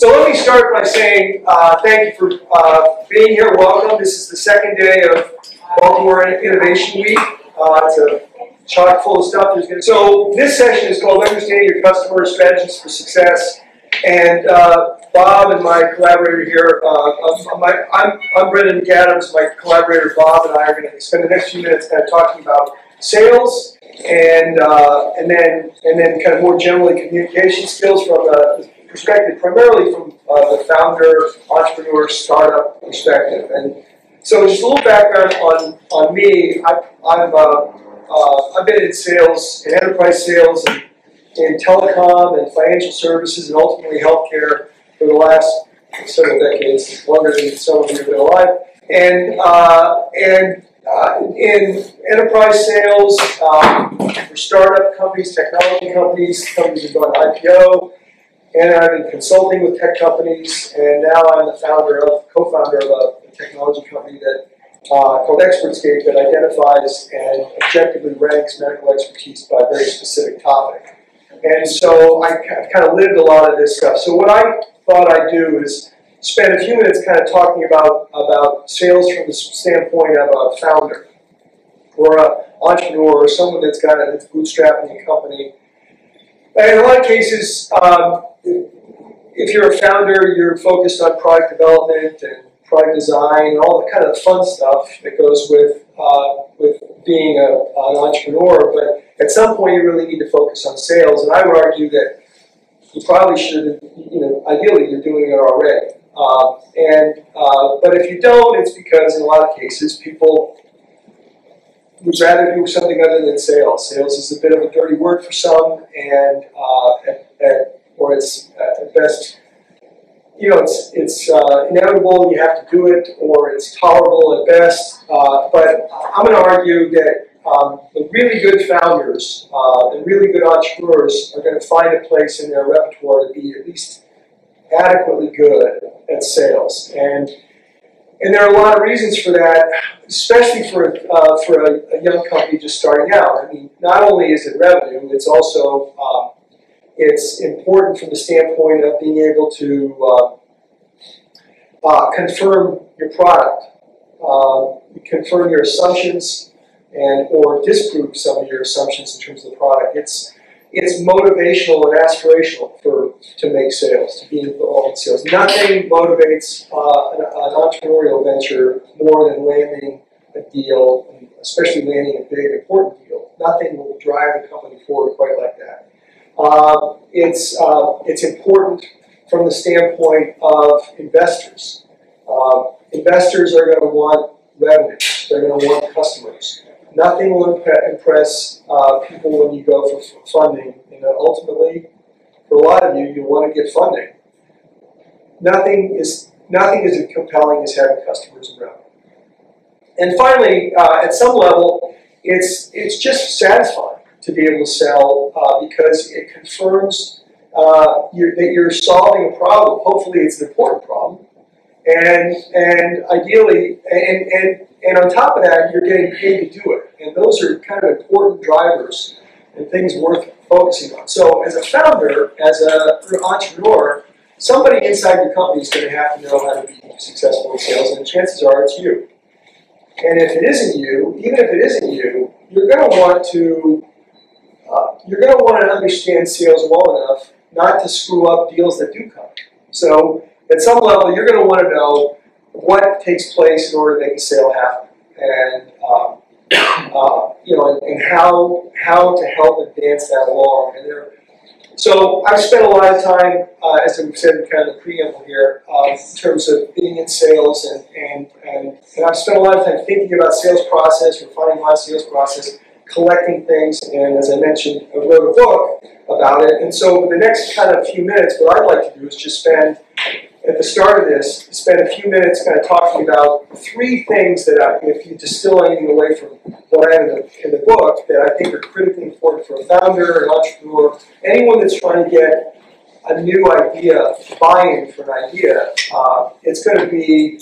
So let me start by saying uh, thank you for uh, being here. Welcome. This is the second day of Baltimore Innovation Week. Uh, it's a chock full of stuff. Gonna, so this session is called Understanding Your Customer Strategies for Success. And uh, Bob and my collaborator here, uh, I'm, I'm Brendan McAdams. My collaborator Bob and I are going to spend the next few minutes kind of talking about sales and uh, and then and then kind of more generally communication skills from the perspective, primarily from uh, the founder, entrepreneur, startup perspective. And so just a little background on, on me. I, I've, uh, uh, I've been in sales, in enterprise sales, and in telecom and financial services, and ultimately healthcare for the last several decades, longer than some of you have been alive. And, uh, and uh, in enterprise sales um, for startup companies, technology companies, companies have gone IPO, and I've been consulting with tech companies, and now I'm the founder of, co-founder of a, technology company that uh, called Expertscape that identifies and objectively ranks medical expertise by a very specific topic. And so I kind of lived a lot of this stuff. So what I thought I'd do is spend a few minutes kind of talking about, about sales from the standpoint of a founder or an entrepreneur or someone that's got a, bootstrapping company. And in a lot of cases, um, if you're a founder, you're focused on product development and product design and all the kind of fun stuff that goes with uh, with being a, an entrepreneur. But at some point, you really need to focus on sales. And I would argue that you probably should, you know, ideally you're doing it already. Uh, and uh, but if you don't, it's because in a lot of cases people would rather do something other than sales. Sales is a bit of a dirty word for some, and uh, at, at or it's uh, at best, you know, it's, it's uh, inevitable, you have to do it, or it's tolerable at best. Uh, but I'm going to argue that um, the really good founders, uh, the really good entrepreneurs are going to find a place in their repertoire to be at least adequately good at sales. And and there are a lot of reasons for that, especially for, uh, for a, a, young company just starting out. I mean, not only is it revenue, it's also um, it's important from the standpoint of being able to uh, uh, confirm your product, uh, confirm your assumptions, and or disprove some of your assumptions in terms of the product. It's it's motivational and aspirational for to make sales, to be involved in sales. Nothing motivates uh, an, an, entrepreneurial venture more than landing a deal, especially landing a big, important deal. Nothing will drive the company forward quite like that. Uh, it's, uh, it's important from the standpoint of investors. Uh, investors are going to want revenue. They're going to want customers. Nothing will impress uh, people when you go for funding. You know, ultimately, for a lot of you, you want to get funding. Nothing is nothing is as compelling as having customers around. And finally, uh, at some level, it's it's just satisfying to be able to sell uh, because it confirms uh, that you're solving a problem. Hopefully, it's an important problem, and and ideally, and and and on top of that, you're getting paid to do it. And those are kind of important drivers and things worth focusing on. So, as a founder, as an entrepreneur, somebody inside your company is going to have to know how to be successful in sales, and chances are it's you. And if it isn't you, even if it isn't you, you're going to want to uh, you're going to want to understand sales well enough not to screw up deals that do come. So at some level, you're going to want to know what takes place in order to make a sale happen, and um, uh, you know, and, and, how how to help advance that along. And there, so I've spent a lot of time, uh, as I said in kind of the preamble here, uh, in terms of being in sales, and, and and and I've spent a lot of time thinking about sales process, refining my sales process collecting things, and as I mentioned, I wrote a book about it. And so, the next kind of few minutes, what I'd like to do is just spend, at the start of this, spend a few minutes kind of talking about three things that I, if you distill anything away from what I have in the, in the book, that I think are critically important for a founder, an entrepreneur, anyone that's trying to get a new idea, buy-in for an idea, uh, it's going to be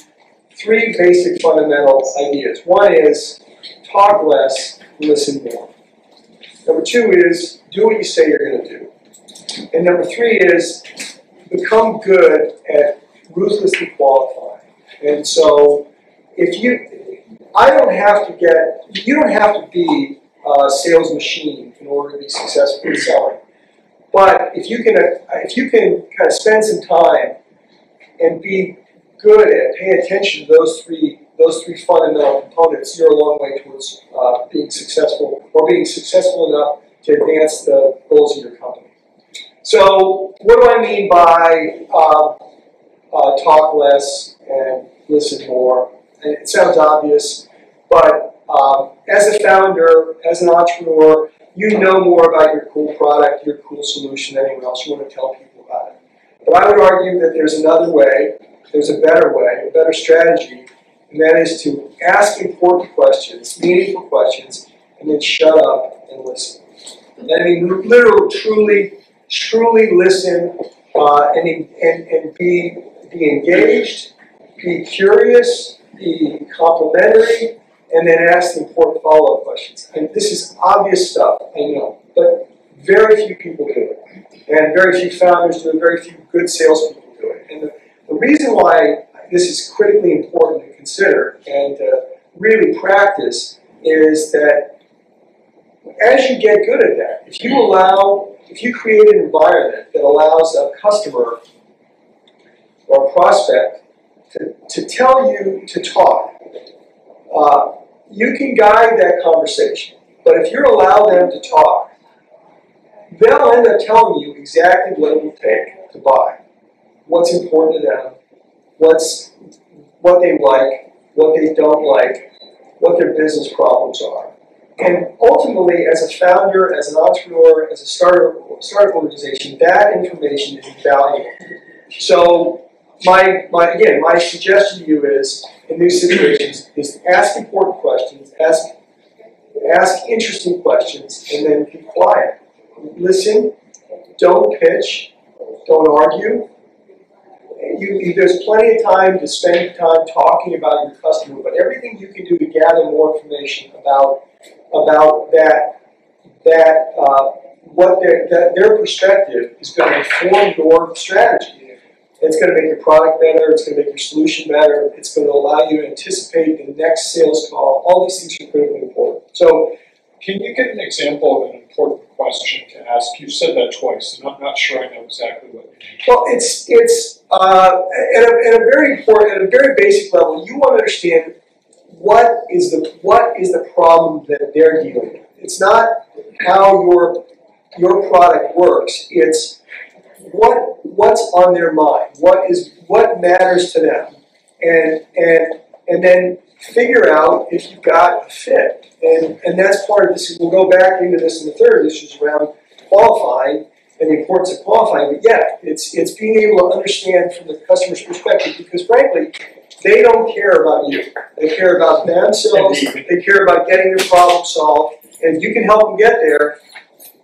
three basic fundamental ideas. One is talk less listen more. Number two is do what you say you're going to do. And number three is become good at ruthlessly qualifying. And so, if you, I don't have to get, you don't have to be a sales machine in order to be successful in selling. But if you can, if you can kind of spend some time and be good at paying attention to those three, those three fundamental components, you're a long way towards uh, being successful or being successful enough to advance the goals of your company. So, what do I mean by uh, uh, talk less and listen more? And it sounds obvious, but um, as a founder, as an entrepreneur, you know more about your cool product, your cool solution than anyone else. You want to tell people about it. But I would argue that there's another way, there's a better way, a better strategy, and that is to ask important questions, meaningful questions, and then shut up and listen. And I mean, literally, truly, truly listen uh, and, and, and be, be engaged, be curious, be complimentary, and then ask the important follow-up questions. And this is obvious stuff, I know, but very few people do it. And very few founders do it, very few good salespeople do it. And the, the reason why this is critically important to consider and to really practice is that as you get good at that, if you allow, if you create an environment that allows a customer or a prospect to, to tell you to talk, uh, you can guide that conversation. But if you allow them to talk, they'll end up telling you exactly what it will take to buy, what's important to them, what's what they like, what they don't like, what their business problems are. And ultimately, as a founder, as an entrepreneur, as a startup, startup organization, that information is invaluable. So my, my again, my suggestion to you is in these situations is ask important questions, ask ask interesting questions, and then be quiet. Listen, don't pitch, don't argue. You, there's plenty of time to spend time talking about your customer, but everything you can do to gather more information about about that that uh, what their that their perspective is going to inform your strategy. It's going to make your product better. It's going to make your solution better. It's going to allow you to anticipate the next sales call. All these things are critically important. So, can you give an example of an important question to ask? You've said that twice, and I'm not sure I know exactly what you mean. Well, it's it's uh, at, a, at a very important, at a very basic level. You want to understand what is the what is the problem that they're dealing with. It's not how your your product works. It's what what's on their mind, what is what matters to them, and and and then figure out if you've got a fit. And and that's part of this. We'll go back into this in the third, which is around qualifying and the importance of qualifying. But yeah, it's it's being able to understand from the customer's perspective because frankly, they don't care about you. They care about themselves. They care about getting their problem solved. And if you can help them get there,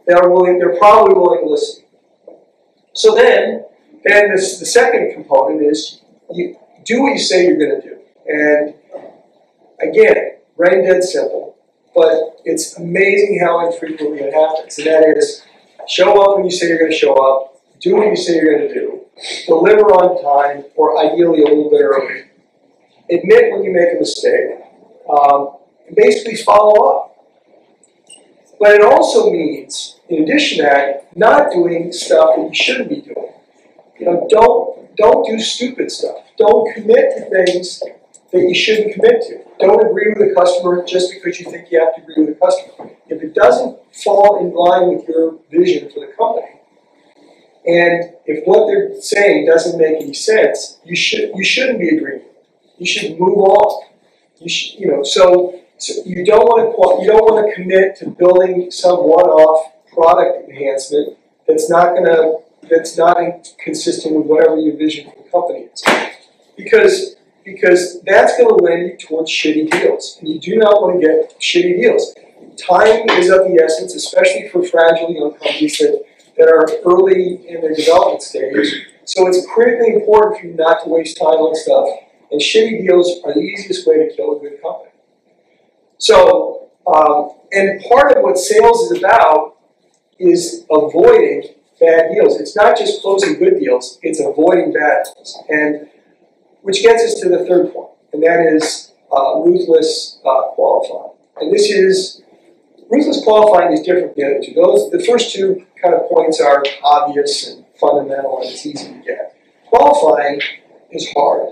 they're willing. They're probably willing to listen. So then, then this, the second component is you do what you say you're going to do. And again, brain dead simple, but it's amazing how infrequently it happens. And that is show up when you say you're going to show up, do what you say you're going to do, deliver on time, or ideally a little bit early, admit when you make a mistake, um, and basically follow up. But it also means, in addition to that, not doing stuff that you shouldn't be doing. You know, don't don't do stupid stuff. Don't commit to things that you shouldn't commit to. Don't agree with a customer just because you think you have to agree with a customer. If it doesn't fall in line with your vision for the company, and if what they're saying doesn't make any sense, you should you shouldn't be agreeing. You should move on. You should, you know, so so you don't want to you don't want to commit to building some one-off product enhancement that's not going to that's not consistent with whatever your vision for the company is, because because that's going to lend you towards shitty deals, and you do not want to get shitty deals. Time is of the essence, especially for fragile young companies that, that are early in their development stage. So it's critically important for you not to waste time on stuff. And shitty deals are the easiest way to kill a good company. So, um, and part of what sales is about is avoiding bad deals. It's not just closing good deals, it's avoiding bad deals. And which gets us to the third point, and that is uh, ruthless uh, qualifying. And this is ruthless qualifying is different from the other two. Those the first two kind of points are obvious and fundamental and it's easy to get. Qualifying is hard.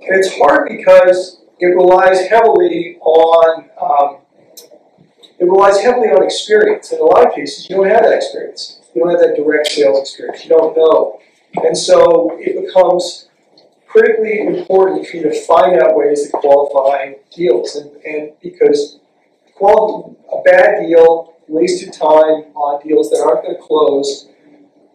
It's hard because it relies heavily on um, it relies heavily on experience. In a lot of cases, you don't have that experience. You don't have that direct sales experience. You don't know. And so it becomes critically important for you to find out ways to qualify deals. And, and because qual- a bad deal, wasted time on deals that aren't going to close,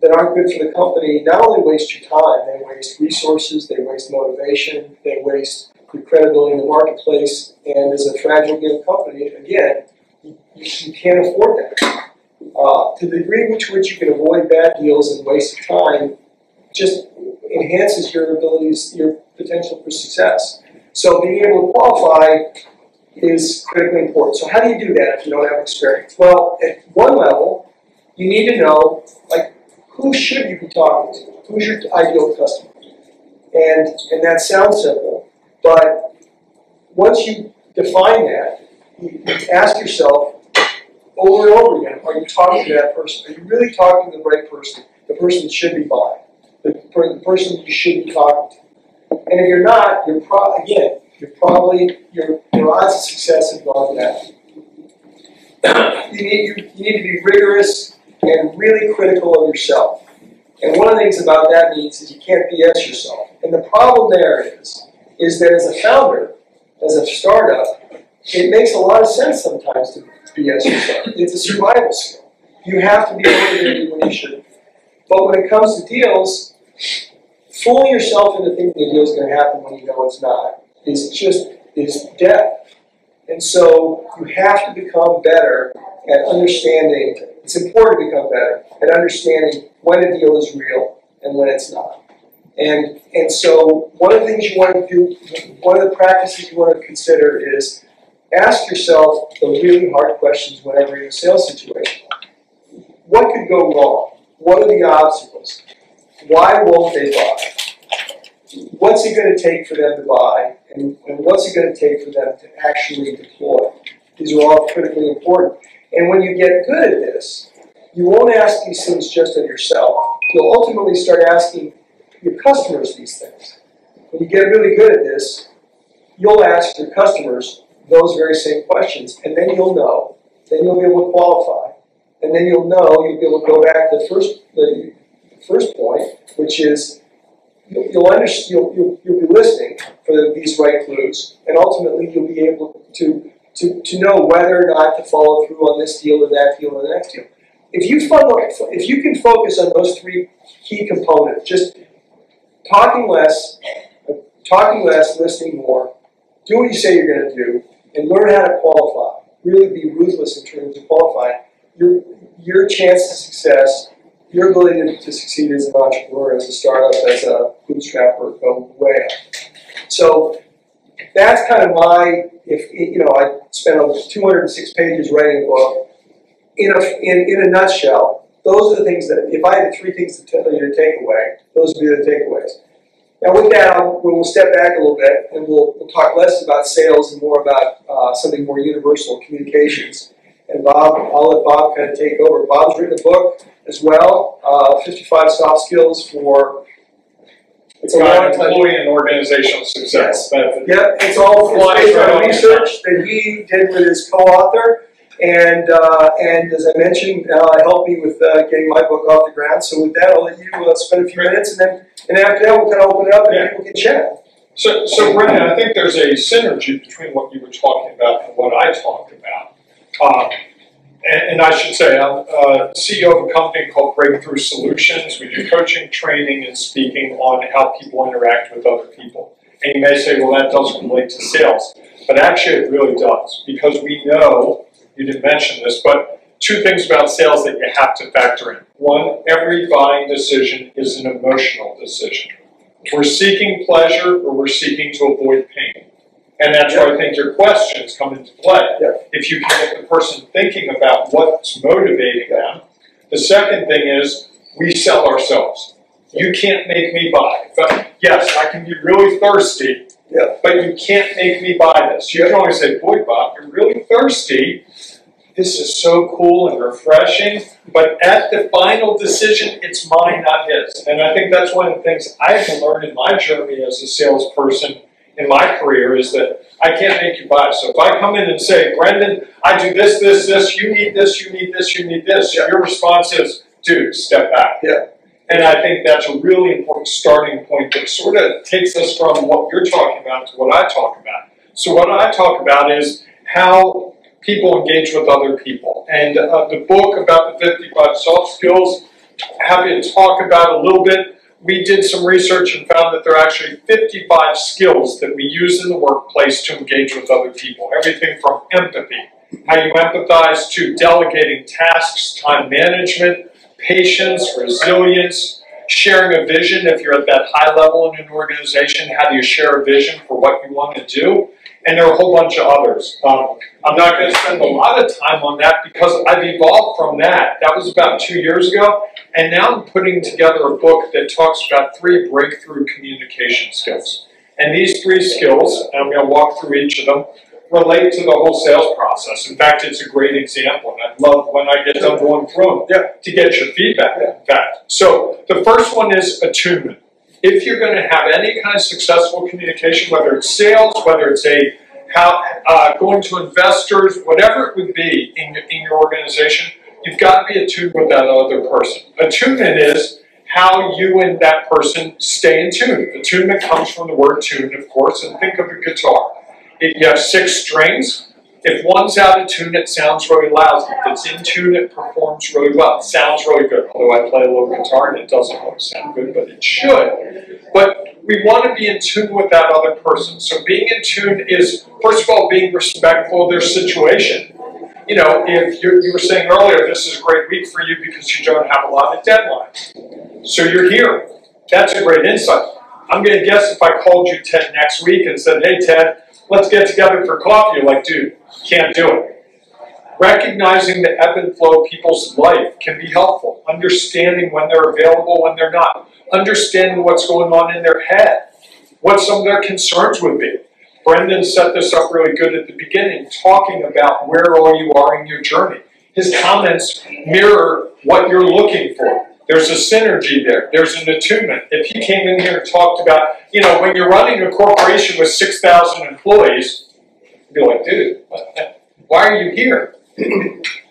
that aren't good for the company, not only waste your time, they waste resources, they waste motivation, they waste your credibility in the marketplace. And as a fragile given company, again, you, you can't afford that. Uh, to the degree which which you can avoid bad deals and waste of time, just enhances your abilities, your potential for success. So being able to qualify is critically important. So how do you do that if you don't have experience? Well, at one level, you need to know like who should you be talking to? Who's your ideal customer? And and that sounds simple, but once you define that, you ask yourself over and over again, are you talking to that person? Are you really talking to the right person? The person that should be buying, the, per- the person you should be talking to. And if you're not, you're pro- again, you're probably your your odds of success have gone down. you need you, you need to be rigorous and really critical of yourself. And one of the things about that means is you can't BS yourself. And the problem there is, is that as a founder, as a startup, it makes a lot of sense sometimes to BS yourself. It's a survival skill. You have to be motivated when you shouldn't. But when it comes to deals, fooling yourself into thinking a deal is going to happen when you know it's not is just is death. And so you have to become better at understanding. It's important to become better at understanding when a deal is real and when it's not. And and so one of the things you want to do, one of the practices you want to consider is ask yourself the really hard questions whenever you're in a sales situation. What could go wrong? What are the obstacles? Why won't they buy? What's it going to take for them to buy? And, and what's it going to take for them to actually deploy? These are all critically important. And when you get good at this, you won't ask these things just of yourself. You'll ultimately start asking your customers these things. When you get really good at this, you'll ask your customers those very same questions, and then you'll know. Then you'll be able to qualify, and then you'll know. You'll be able to go back to the first the first point, which is you'll you'll, under, you'll, you'll, you'll be listening for the, these right clues, and ultimately you'll be able to, to to know whether or not to follow through on this deal or that deal or next deal. If you if you can focus on those three key components, just talking less, talking less, listening more, do what you say you're going to do, and learn how to qualify. Really be ruthless in terms of qualifying. Your, your chance to success, your ability to, to succeed as an entrepreneur, as a startup, as a bootstrapper, go way up. So that's kind of my, if you know, I spent almost 206 pages writing a book. In a, in, in a nutshell, those are the things that, if I had three things to tell you to take away, those would be the takeaways. Now, with that, we'll step back a little bit and we'll, we'll talk less about sales and more about uh, something more universal communications. And Bob, I'll let Bob kind of take over. Bob's written a book as well, uh, 55 soft skills for. It's got employee and organizational success benefit. Yep, it's all it's based on research that he did with his co-author. And, uh, and as I mentioned, uh, helped me with uh, getting my book off the ground. So with that, I'll let you uh, spend a few minutes, and then and after that, we'll kind of open it up and Yeah. people can chat. So, so Brendan, I think there's a synergy between what you were talking about and what I talked about. Um, and, and I should say, I'm uh, CEO of a company called Breakthrough Solutions. We do coaching, training, and speaking on how people interact with other people. And you may say, well, that doesn't relate to sales. But actually, it really does, because we know, you didn't mention this, but two things about sales that you have to factor in. One, every buying decision is an emotional decision. We're seeking pleasure or we're seeking to avoid pain. And that's where I think your questions come into play. If you can get the person thinking about what's motivating them. The second thing is, we sell ourselves. You can't make me buy. But yes, I can be really thirsty, Yeah. but you can't make me buy this. You can always say, boy, Bob, you're really thirsty. This is so cool and refreshing. But at the final decision, it's mine, not his. And I think that's one of the things I've learned in my journey as a salesperson in my career is that I can't make you buy. So if I come in and say, Brendan, I do this, this, this, you need this, you need this, you need this, Yeah. your response is, dude, step back. Yeah. And I think that's a really important starting point that sort of takes us from what you're talking about to what I talk about. So what I talk about is how people engage with other people. And uh, the book about the 55 soft skills, happy to talk about a little bit. We did some research and found that there are actually 55 skills that we use in the workplace to engage with other people. Everything from empathy, how you empathize, to delegating tasks, time management, patience, resilience, sharing a vision. If you're at that high level in an organization, how do you share a vision for what you want to do? And there are a whole bunch of others. Um, I'm not going to spend a lot of time on that because I've evolved from that. That was about two years ago. And now I'm putting together a book that talks about three breakthrough communication skills. And these three skills, and I'm going to walk through each of them, relate to the whole sales process. In fact, it's a great example, and I love when I get done going through them Yeah. to get your feedback. In fact, so the first one is attunement. If you're going to have any kind of successful communication, whether it's sales, whether it's a how uh, going to investors, whatever it would be in, in your organization, you've got to be attuned with that other person. Attunement is how you and that person stay in tune. Attunement comes from the word tune, of course, and think of a guitar. If you have six strings, if one's out of tune, it sounds really lousy. If it's in tune, it performs really well. It sounds really good. Although I play a little guitar and it doesn't always sound good, but it should. But we want to be in tune with that other person. So being in tune is, first of all, being respectful of their situation. You know, if you were saying earlier, this is a great week for you because you don't have a lot of deadlines. So you're here. That's a great insight. I'm going to guess if I called you, Ted, next week and said, hey, Ted, let's get together for coffee, you're like, dude, can't do it. Recognizing the ebb and flow of people's life can be helpful. Understanding when they're available, when they're not. Understanding what's going on in their head. What some of their concerns would be. Brendan set this up really good at the beginning, talking about where all you are in your journey. His comments mirror what you're looking for. There's a synergy there. There's an attunement. If he came in here and talked about, you know, when you're running a corporation with 6,000 employees, like, dude, why are you here?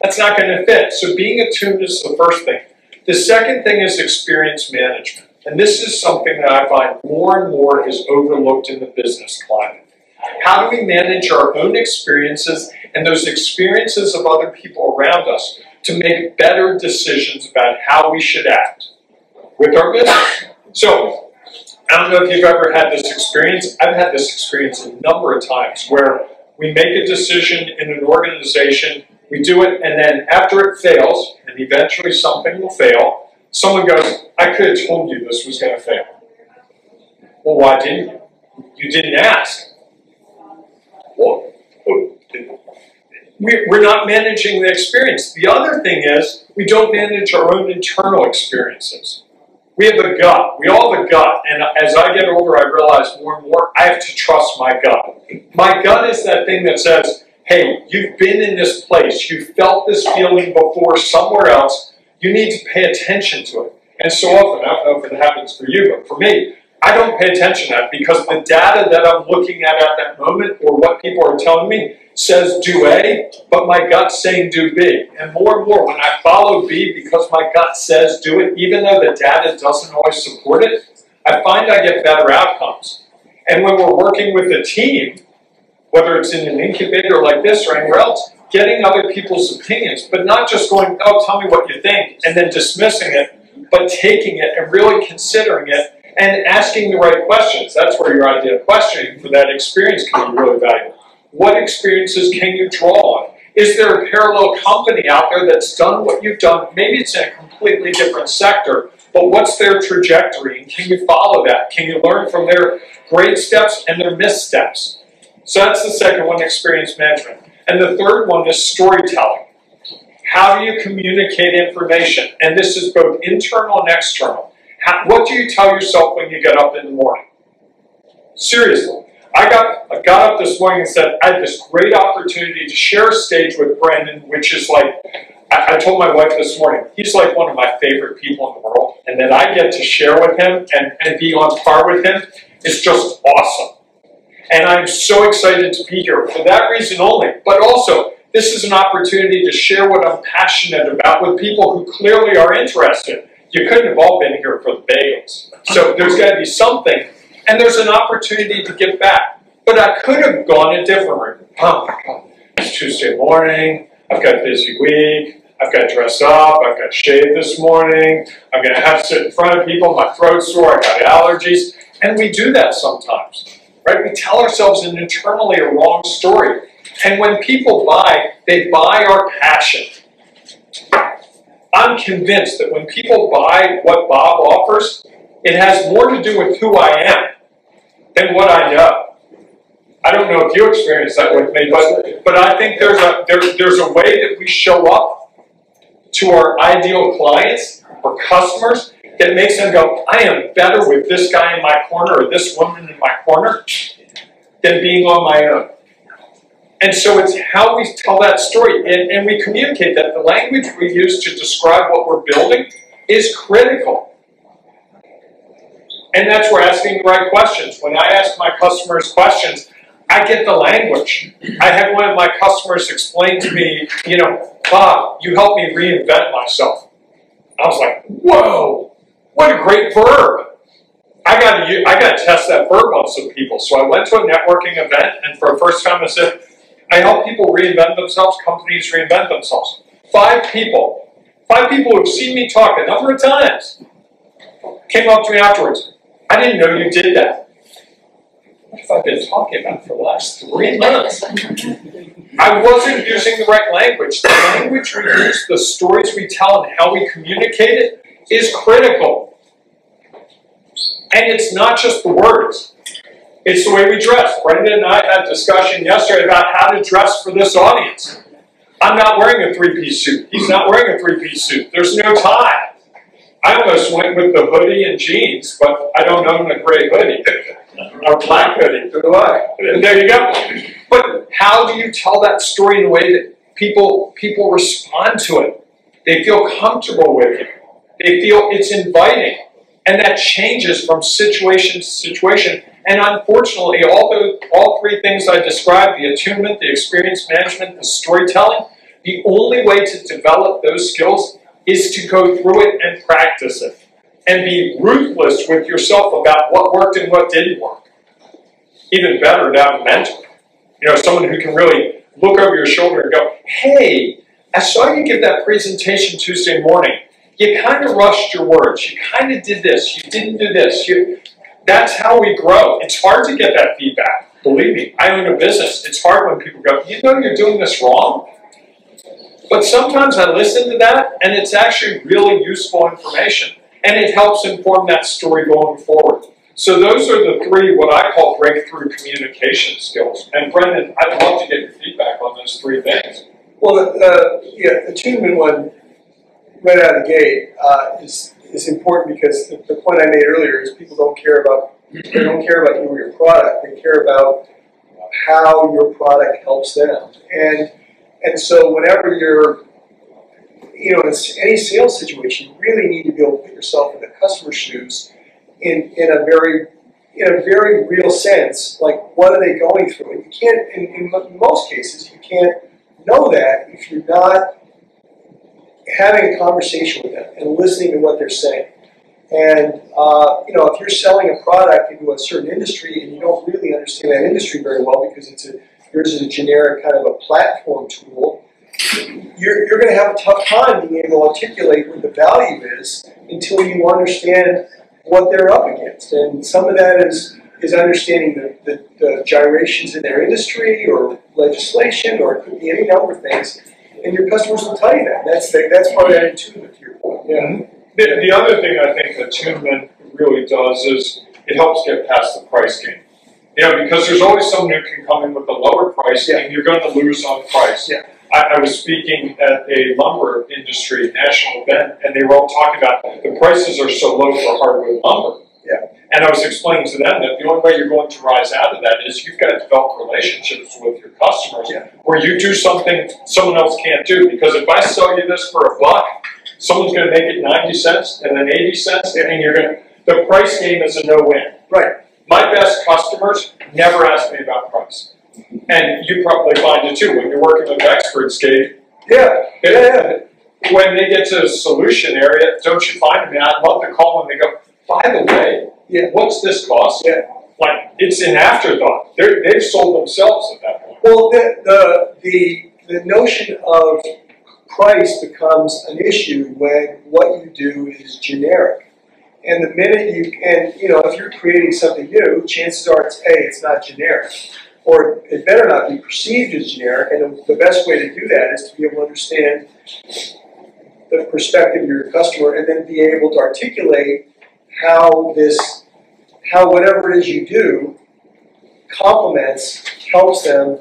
That's not going to fit. So being attuned is the first thing. The second thing is experience management. And this is something that I find more and more is overlooked in the business climate. How do we manage our own experiences and those experiences of other people around us to make better decisions about how we should act with our business? So, I don't know if you've ever had this experience. I've had this experience a number of times where we make a decision in an organization, we do it, and then after it fails, and eventually something will fail, someone goes, I could have told you this was going to fail. Well, why didn't you? You didn't ask. Well, we- we're not managing the experience. The other thing is, we don't manage our own internal experiences. We have a gut. We all have a gut. And as I get older, I realize more and more I have to trust my gut. My gut is that thing that says, hey, you've been in this place. You felt this feeling before somewhere else. You need to pay attention to it. And so often, I don't know if it happens for you, but for me, I don't pay attention to that because the data that I'm looking at at that moment or what people are telling me says do A, but my gut's saying do B. And more and more, when I follow B because my gut says do it, even though the data doesn't always support it, I find I get better outcomes. And when we're working with a team, whether it's in an incubator like this or anywhere else, getting other people's opinions, but not just going, oh, tell me what you think, and then dismissing it, but taking it and really considering it and asking the right questions. That's where your idea of questioning for that experience can be really valuable. What experiences can you draw on? Is there a parallel company out there that's done what you've done? Maybe it's in a completely different sector, but what's their trajectory? And can you follow that? Can you learn from their great steps and their missteps? So that's the second one, experience management. And the third one is storytelling. How do you communicate information? And this is both internal and external. What do you tell yourself when you get up in the morning? Seriously. I got, I got up this morning and said, I had this great opportunity to share a stage with Brendan, which is like, I, I told my wife this morning, he's like one of my favorite people in the world. And that I get to share with him and, and be on par with him is just awesome. And I'm so excited to be here for that reason only. But also, this is an opportunity to share what I'm passionate about with people who clearly are interested. You couldn't have all been here for the bagels. So there's got to be something and there's an opportunity to give back. But I could have gone a different route. It's Tuesday morning, I've got a busy week, I've got to dress up, I've got to shave this morning, I'm going to have to sit in front of people, my throat's sore, I've got allergies. And we do that sometimes, right? We tell ourselves an internally a wrong story. And when people buy, they buy our passion. I'm convinced that when people buy what Bob offers, it has more to do with who I am than what I know. I don't know if you experience that with me, but but I think there's a there, there's a way that we show up to our ideal clients or customers that makes them go, I am better with this guy in my corner or this woman in my corner than being on my own. And so it's how we tell that story and, and we communicate that. The language we use to describe what we're building is critical. And that's where asking the right questions. When I ask my customers questions, I get the language. I had one of my customers explain to me, you know, Bob, you helped me reinvent myself. I was like, whoa, what a great verb. I got to I got to test that verb on some people. So I went to a networking event, and for the first time, I said, I help people reinvent themselves. Companies reinvent themselves. Five people, five people who've seen me talk a number of times, came up to me afterwards. I didn't know you did that. What have I been talking about for the last three months? I wasn't using the right language. The language we use, the stories we tell, and how we communicate it is critical. And it's not just the words. It's the way we dress. Brendan and I had a discussion yesterday about how to dress for this audience. I'm not wearing a three-piece suit. He's not wearing a three-piece suit. There's no tie. I almost went with the hoodie and jeans, but I don't own a gray hoodie or black hoodie. Do I. And there you go. But how do you tell that story in a way that people people respond to it? They feel comfortable with it. They feel it's inviting. And that changes from situation to situation. And unfortunately, all the all three things I described, the attunement, the experience management, the storytelling, the only way to develop those skills is to go through it and practice it and be ruthless with yourself about what worked and what didn't work. Even better to have a mentor. You know, someone who can really look over your shoulder and go, hey, I saw you give that presentation Tuesday morning. You kind of rushed your words. You kind of did this. You didn't do this. You, that's how we grow. It's hard to get that feedback. Believe me, I own a business. It's hard when people go, you know you're doing this wrong? But sometimes I listen to that and it's actually really useful information and it helps inform that story going forward. So those are the three what I call breakthrough communication skills. And Brendan, I'd love to get your feedback on those three things. Well, the, the yeah, the attunement one right out of the gate uh, is is important because the, the, point I made earlier is people don't care about they don't care about you or your product. They care about how your product helps them. And and so whenever you're, you know, in any sales situation, you really need to be able to put yourself in the customer's shoes in, in a very in a very real sense, like what are they going through? And you can't, in, in most cases, you can't know that if you're not having a conversation with them and listening to what they're saying. And uh, you know, if you're selling a product into a certain industry and you don't really understand that industry very well because it's a yours is a generic kind of a platform tool, you're, you're going to have a tough time being able to articulate what the value is until you understand what they're up against. And some of that is is understanding the, the, the gyrations in their industry or legislation, or it could be any number of things. And your customers will tell you that. That's the, that's part of that attunement to your point. Yeah. The, the other thing I think attunement really does is it helps get past the price game. Yeah, because there's always someone who can come in with a lower price Yeah. and you're going to lose on price. Yeah. I, I was speaking at a lumber industry national event, and they were all talking about the prices are so low for hardwood lumber. Yeah. And I was explaining to them that the only way you're going to rise out of that is you've got to develop relationships with your customers Yeah. where you do something someone else can't do. Because if I sell you this for a buck, someone's going to make it 90 cents and then 80 cents, and then you're going to, the price game is a no win. Right. My best customers never ask me about price. And you probably find it too when you're working with Expertscape. Yeah, yeah, yeah. When they get to a solution area, don't you find me? I'd love to call them and they go, by the way, Yeah. what's this cost? Yeah. Like, it's an afterthought. They're, they've sold themselves at that point. Well, the, the, the, the notion of price becomes an issue when what you do is generic. And the minute you, and you know, if you're creating something new, chances are it's A, it's not generic. Or it better not be perceived as generic, and the best way to do that is to be able to understand the perspective of your customer and then be able to articulate how this, how whatever it is you do complements, helps them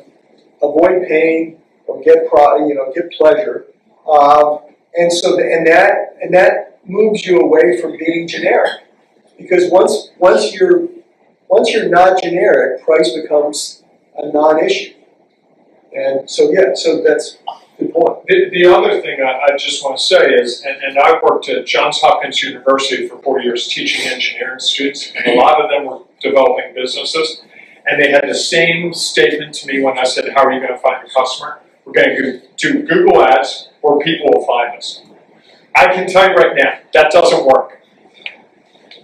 avoid pain or get pro, you know, get pleasure. Um, and so, the, and that, and that moves you away from being generic. Because once, once you're, once you're not generic, price becomes a non-issue. And so, yeah, so that's a good point. The, the other thing I, I just want to say is, and, and I worked at Johns Hopkins University for four years teaching engineering students, and a lot of them were developing businesses. And they had the same statement to me when I said, How are you going to find a customer? We're going to do Google Ads or people will find us. I can tell you right now, that doesn't work.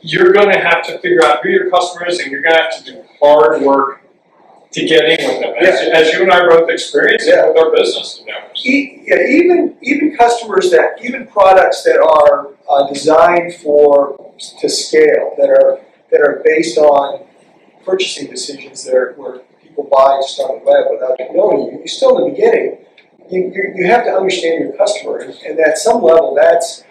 You're going to have to figure out who your customer is, and you're going to have to do hard work to get in with them. As, as you and I both experienced Yeah. with our business endeavors. E- yeah, even even customers that even products that are uh, designed for to scale that are that are based on purchasing decisions that are where people buy just on the web without knowing you. You still in the beginning, you you, you have to understand your customer, and, and at some level, that's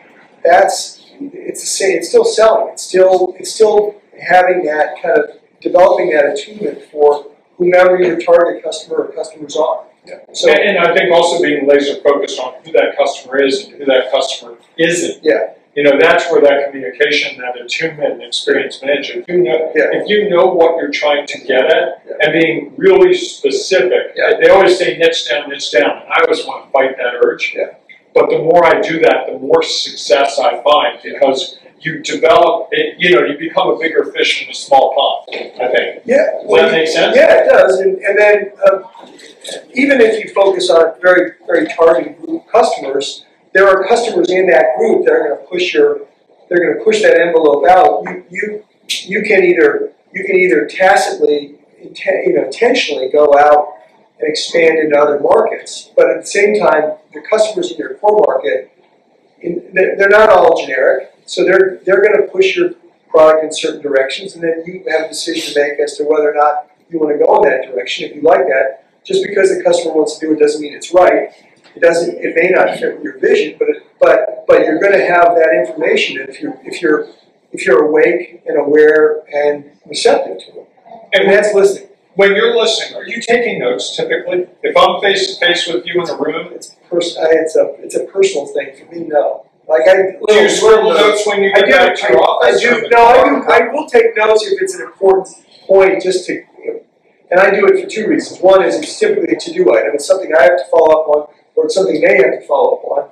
that's it's the same. It's still selling. It's still it's still having that kind of developing that attunement for whomever your target customer or customers are. Yeah. So And, and I think also being laser focused on who that customer is and who that customer isn't. Yeah. You know, that's where that communication, that attunement and experience manager, if you know, Yeah. if you know what you're trying to get at Yeah. and being really specific, Yeah. they always say niche down, niche down, and I always want to fight that urge. Yeah. But the more I do that, the more success I find because you develop, it, you know, you become a bigger fish in a small pond, I think. Yeah. Does that make sense? Yeah, it does, and, and then, uh, even if you focus on very, very targeted group customers, there are customers in that group that are gonna push your, they're gonna push that envelope out. You, you, you can either, you can either tacitly, you know, intentionally go out and expand into other markets, but at the same time, the customers in your core market, in, they're not all generic, so they're, they're gonna push your product in certain directions, and then you have a decision to make as to whether or not you want to go in that direction. If you like that, just because the customer wants to do it doesn't mean it's right. It doesn't. It may not fit your vision, but it, but but you're going to have that information if you if you're if you're awake and aware and receptive to it. And that's listening. When you're listening, are you taking notes typically? If I'm face to face with you in a room, It's pers- I- It's a it's a personal thing for me. No, like I do you scribble notes when you I get back to your I, I do. No, I do. I will take notes if it's an important point, just to, and I do it for two reasons. One is it's typically a to-do item. It's something I have to follow up on, or it's something they have to follow up on.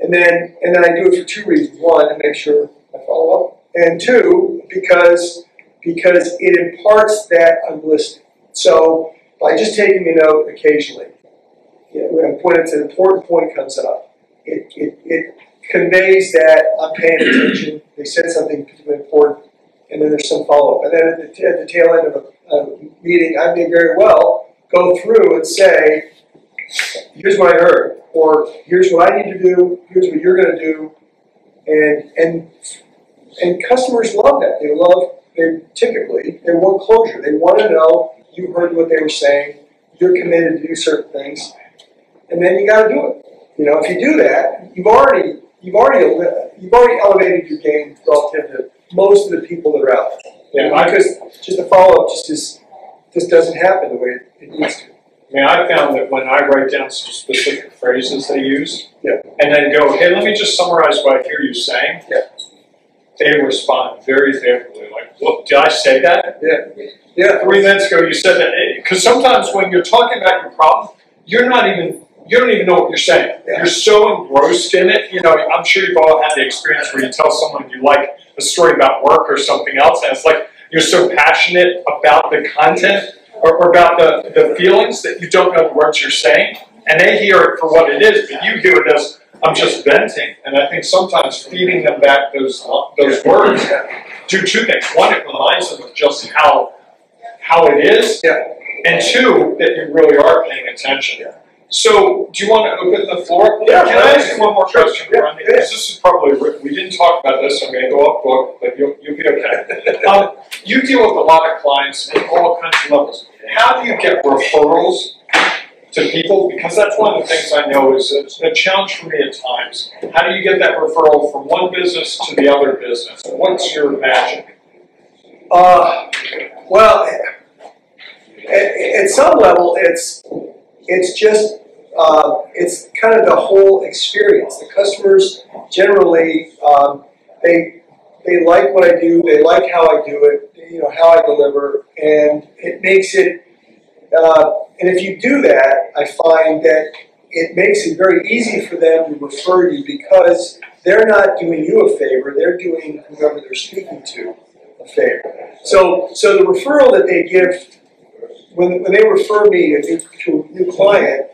And then, and then I do it for two reasons. One, to make sure I follow up, and two, because because it imparts that I'm listening. So by just taking a note occasionally, you know, when, when it's an important point comes up, it, it, it conveys that I'm paying attention. They said something particularly important, and then there's some follow up. And then at the, at the tail end of a, a meeting, I may very well go through and say, "Here's what I heard," or "Here's what I need to do. Here's what you're going to do," and and and customers love that. They love they typically they want closure. They want to know you heard what they were saying. You're committed to do certain things, and then you got to do it. You know, if you do that, you've already you've already you've already elevated your game relative to most of the people that are out there. Yeah, I because just the follow up just is just doesn't happen the way it needs to. I mean, I found that when I write down some specific phrases they use, Yeah. and then go, hey, let me just summarize what I hear you saying. Yeah. They respond very favorably, like, look, did I say that? Yeah. Yeah, Three minutes ago, you said that, eh, because sometimes when you're talking about your problem, you're not even, you don't even know what you're saying. Yeah. You're so engrossed in it, you know, I'm sure you've all had the experience where you tell someone you like a story about work or something else, and it's like, you're so passionate about the content or, or about the, the feelings that you don't know the words you're saying, and they hear it for what it is, but you hear it as, I'm just venting, and I think sometimes feeding them back those, those words do two things. One, it reminds them of just how how it is. Yeah. And two, that you really are paying attention. So, do you want to open the floor? Yeah, Can I ask you one more question, Yeah, Ronnie? yeah. Because this is probably, we didn't talk about this, I'm gonna go off book, but you'll, you'll be okay. Um, you deal with a lot of clients at all kinds of levels. How do you get referrals to people? Because that's one of the things I know is a, a challenge for me at times. How do you get that referral from one business to the other business? What's your magic? Uh, well, at, at some level, it's it's just uh, it's kind of the whole experience. The customers generally um, they they like what I do. They like how I do it. You know how I deliver, and it makes it. Uh, and if you do that, I find that it makes it very easy for them to refer you because they're not doing you a favor. They're doing whoever they're speaking to a favor. So, so the referral that they give when, when they refer me to, to a new client,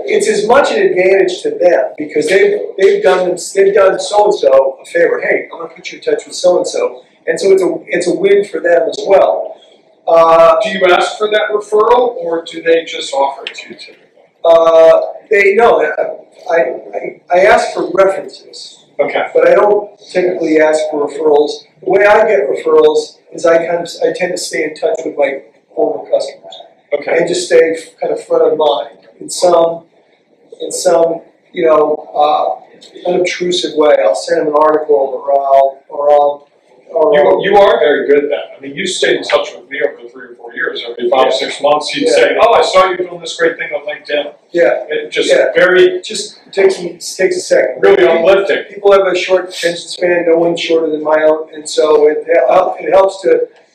it's as much an advantage to them because they've they've done them, they've done so and so a favor. Hey, I'm going to put you in touch with so and so, and so it's a it's a win for them as well. Uh, Do you ask for that referral, or do they just offer it to you uh, they know I, I I ask for references. Okay, but I don't typically ask for referrals. The way I get referrals is I kind of I tend to stay in touch with my former customers okay. and just stay kind of front of mind in some in some you know uh, unobtrusive way. I'll send them an article or I'll or I'll or You, I'll, you are very good at that. I mean, you stayed in touch with me over three or four years. Every five, Yeah. six months, you'd Yeah. say, "Oh, I saw you doing this great thing on LinkedIn." yeah. It just Yeah. very, just takes me takes a second. really uplifting. people have a short attention span, no one's shorter than my own, and so it, it helps to,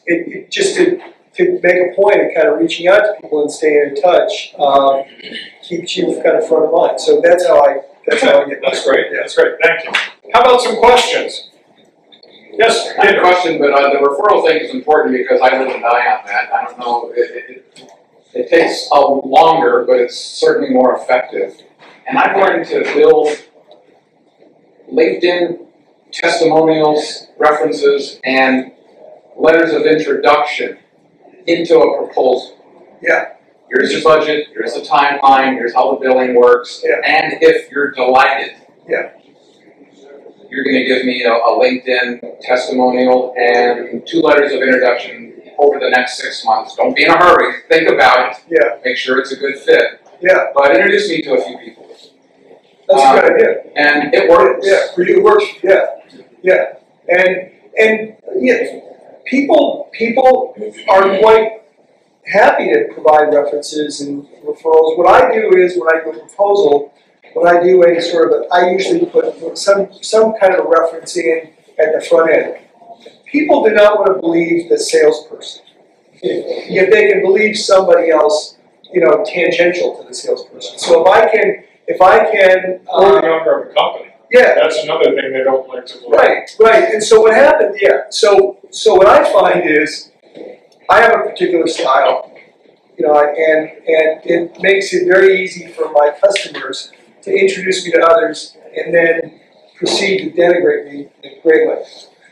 it, it just to, to make a point of kind of reaching out to people and staying in touch, um, keeps you kind of front of mind. So that's how I, that's how I get. That's great. That's great. Thank you. How about some questions? Yes, I have a question, but uh, the referral thing is important because I live and die on that. I don't know, it, it, it- it takes a longer, but it's certainly more effective. And I'm learned to build LinkedIn testimonials, references, and letters of introduction into a proposal. Yeah. Here's your budget, here's the timeline, here's how the billing works, Yeah. and if you're delighted. Yeah. You're gonna give me a, a LinkedIn testimonial and two letters of introduction over the next six months. Don't be in a hurry, think about it, Yeah, make sure it's a good fit, yeah, but introduce me to a few people. that's a good uh, idea. And it works. Yeah, for you it works, yeah, yeah. And, and, yeah, people, people are quite happy to provide references and referrals. What I do is, when I do a proposal, when I do a sort of, a, I usually put some, some kind of reference in at the front end. People do not want to believe the salesperson. If, if they can believe somebody else, you know, tangential to the salesperson. So if I can, if I can, Or the owner of a company. Yeah, That's another thing they don't like to believe. Right, right. And so what happened, yeah. So so what I find is I have a particular style, you know, and and it makes it very easy for my customers to introduce me to others and then proceed to denigrate me in a great ways.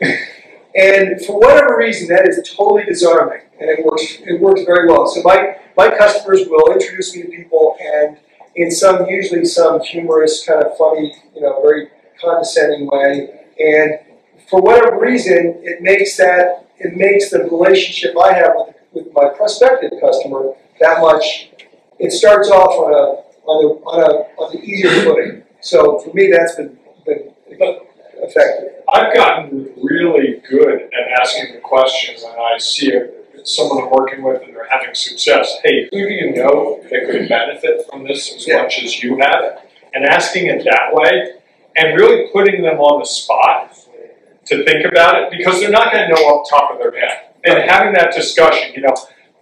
and for whatever reason, that is totally disarming, and it works. It works very well. So my my customers will introduce me to people, and in some usually some humorous, kind of funny, you know, very condescending way, and for whatever reason, it makes that it makes the relationship I have with, with my prospective customer that much. It starts off on a on a on a on the easier footing. So for me, that's been been effective. I've gotten really good at asking the questions, and I see a, someone they're working with and they're having success, hey, who do you know that could benefit from this as Yeah. much as you have? And asking it that way, and really putting them on the spot to think about it, because they're not gonna know off the top of their head. And having that discussion, you know,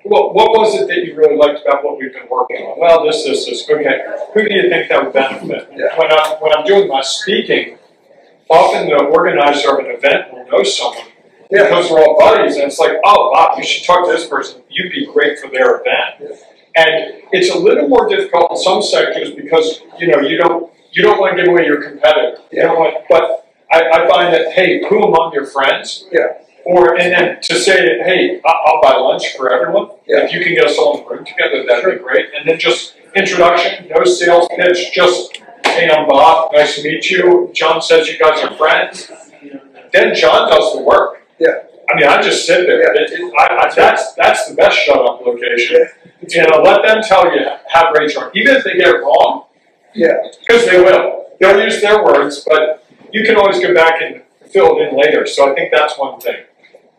what, what was it that you really liked about what we've been working on? Well, this, this, this, okay, who do you think that would benefit? Yeah. When I'm, when I'm doing my speaking, often the organizer of an event will know someone Yeah. because we're all buddies, and it's like, oh, wow, you should talk to this person. You'd be great for their event. And it's a little more difficult in some sectors because you know you don't you don't want to give away your competitor. You don't want, but I, I find that hey, who among your friends? Yeah. Or and then to say hey, I- I'll buy lunch for everyone. Yeah. If you can get us all in the room together, that'd be great. And then just introduction, no sales pitch, just hey, I'm Bob. Nice to meet you. John says you guys are friends. Then John does the work. Yeah. I mean, I just sit there. It- it- I, I, that's that's the best shut up location. You know, let them tell you how great you are, even if they get it wrong, Yeah, because they will. They'll use their words, but you can always go back and fill it in later. So I think that's one thing.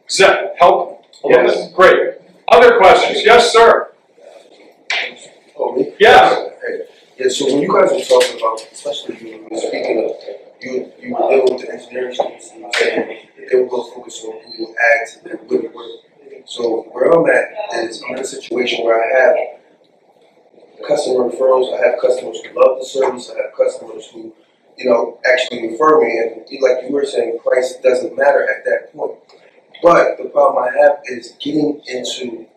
Does that help? a little bit? Yes. Great. Other questions? Yes, sir. Oh, me? Yeah. Hey, Yeah, so when you guys were talking about, especially you were speaking of, you, you were dealing with the engineering students, and you saying they were going to focus on Google Ads and then really work. So where I'm at is I'm in a situation where I have customer referrals, I have customers who love the service, I have customers who, you know, actually refer me, and like you were saying, price doesn't matter at that point. But the problem I have is getting into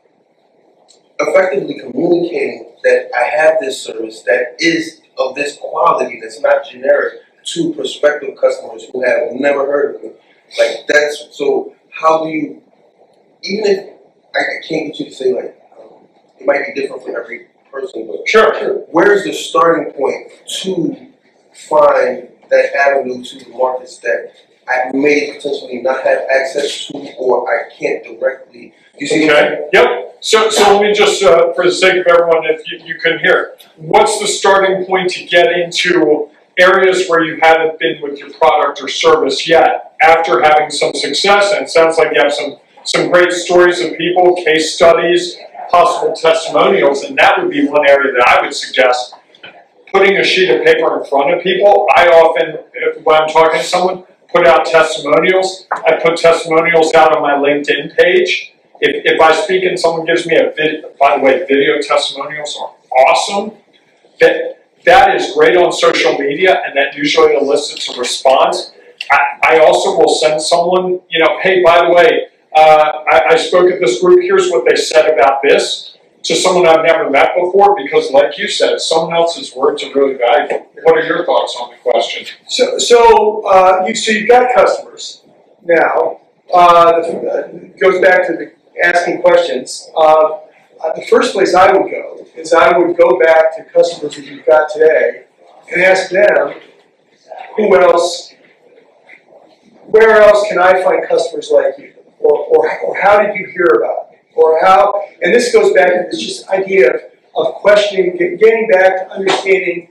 effectively communicating that I have this service that is of this quality that's not generic to prospective customers who have never heard of me. Like that's so. How do you? Even if I, can't get you to say like um, it might be different for every person, but Sure. where's the starting point to find that avenue to the markets that I may potentially not have access to or I can't directly? You see? what I'm saying? Okay. Yep. So, so let me just, uh, for the sake of everyone, if you, you couldn't hear, what's the starting point to get into areas where you haven't been with your product or service yet after having some success? And it sounds like you have some, some great stories of people, case studies, possible testimonials, and that would be one area that I would suggest. Putting a sheet of paper in front of people, I often, if, when I'm talking to someone, put out testimonials. I put testimonials out on my LinkedIn page if, if I speak and someone gives me a vid, by the way, video testimonials are awesome. That that is great on social media, and that usually elicits a response. I, I also will send someone, you know, hey, by the way, uh, I, I spoke at this group. Here's what they said about this to someone I've never met before, because, like you said, someone else's words are really valuable. What are your thoughts on the question? so, so, uh, you, so you've got customers now, uh, uh, goes back to the asking questions. Uh, the first place I would go is I would go back to customers that you've got today and ask them, who else, where else can I find customers like you? Or, or, or how did you hear about me? Or how, and this goes back to this just idea of, of questioning, getting back to understanding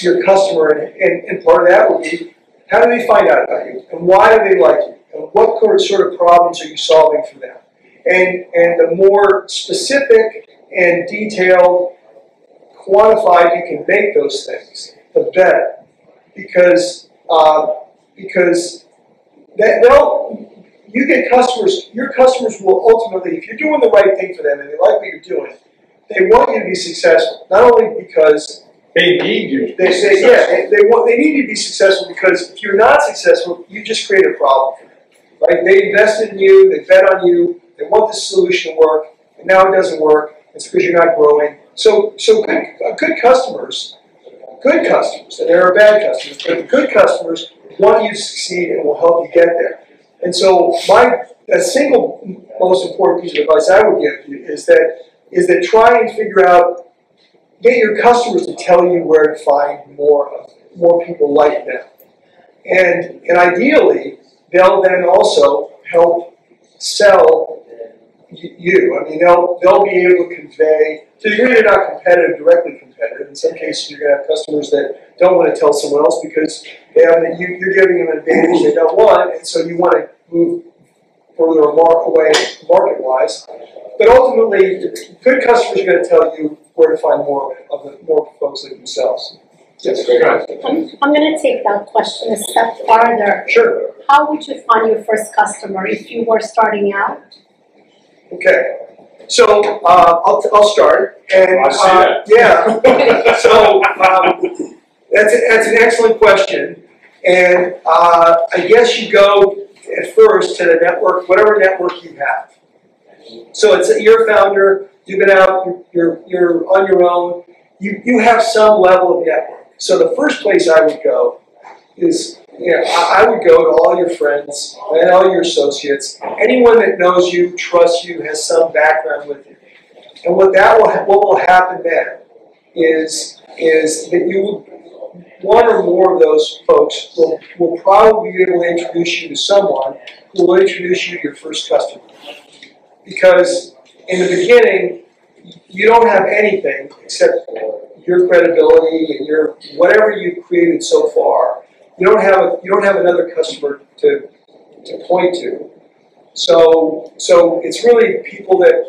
your customer, and, and, and part of that would be, how do they find out about you? And why do they like you? And what sort of problems are you solving for them? And, and the more specific and detailed, quantified you can make those things, the better. Because, uh, because that, they'll, you get customers, your customers will ultimately, if you're doing the right thing for them and they like what you're doing, they want you to be successful. Not only because They need you. they say, yeah, they, they want, they need you to be successful because if you're not successful, you just create a problem for them. Right? They invested in you, they bet on you, they want the solution to work, and now it doesn't work. It's because you're not growing. So, so good, uh, good customers, good customers, and there are bad customers, but good customers want you to succeed and will help you get there. And so, my the single most important piece of advice I would give you is that is that try and figure out get your customers to tell you where to find more more people like them. And and ideally, they'll then also help sell you. I mean, they'll they'll be able to convey to the degree they're not competitive, directly competitive. In some cases, you're going to have customers that don't want to tell someone else because they have you, you're giving them an advantage they don't want, and so you want to move further along away market-wise. But ultimately, good customers are gonna tell you where to find more of the, more folks like themselves. That's a great question. I'm, I'm gonna take that question a step farther. Sure, How would you find your first customer if you were starting out? okay. So, uh, I'll, I'll start, and, I see uh, yeah. So, um, that's, a- that's an excellent question. And, uh, I guess you go at first to the network, whatever network you have. So it's, you're a founder, you've been out, you're, you're on your own, you, you have some level of network. So the first place I would go is, you know, I, would go to all your friends and all your associates, anyone that knows you, trusts you, has some background with you. And what that will, what will happen then is, is that you one or more of those folks will, will probably be able to introduce you to someone who will introduce you to your first customer. Because in the beginning, you don't have anything except your credibility and your, whatever you've created so far. You don't have, a you don't have another customer to, to point to. So, so it's really people that,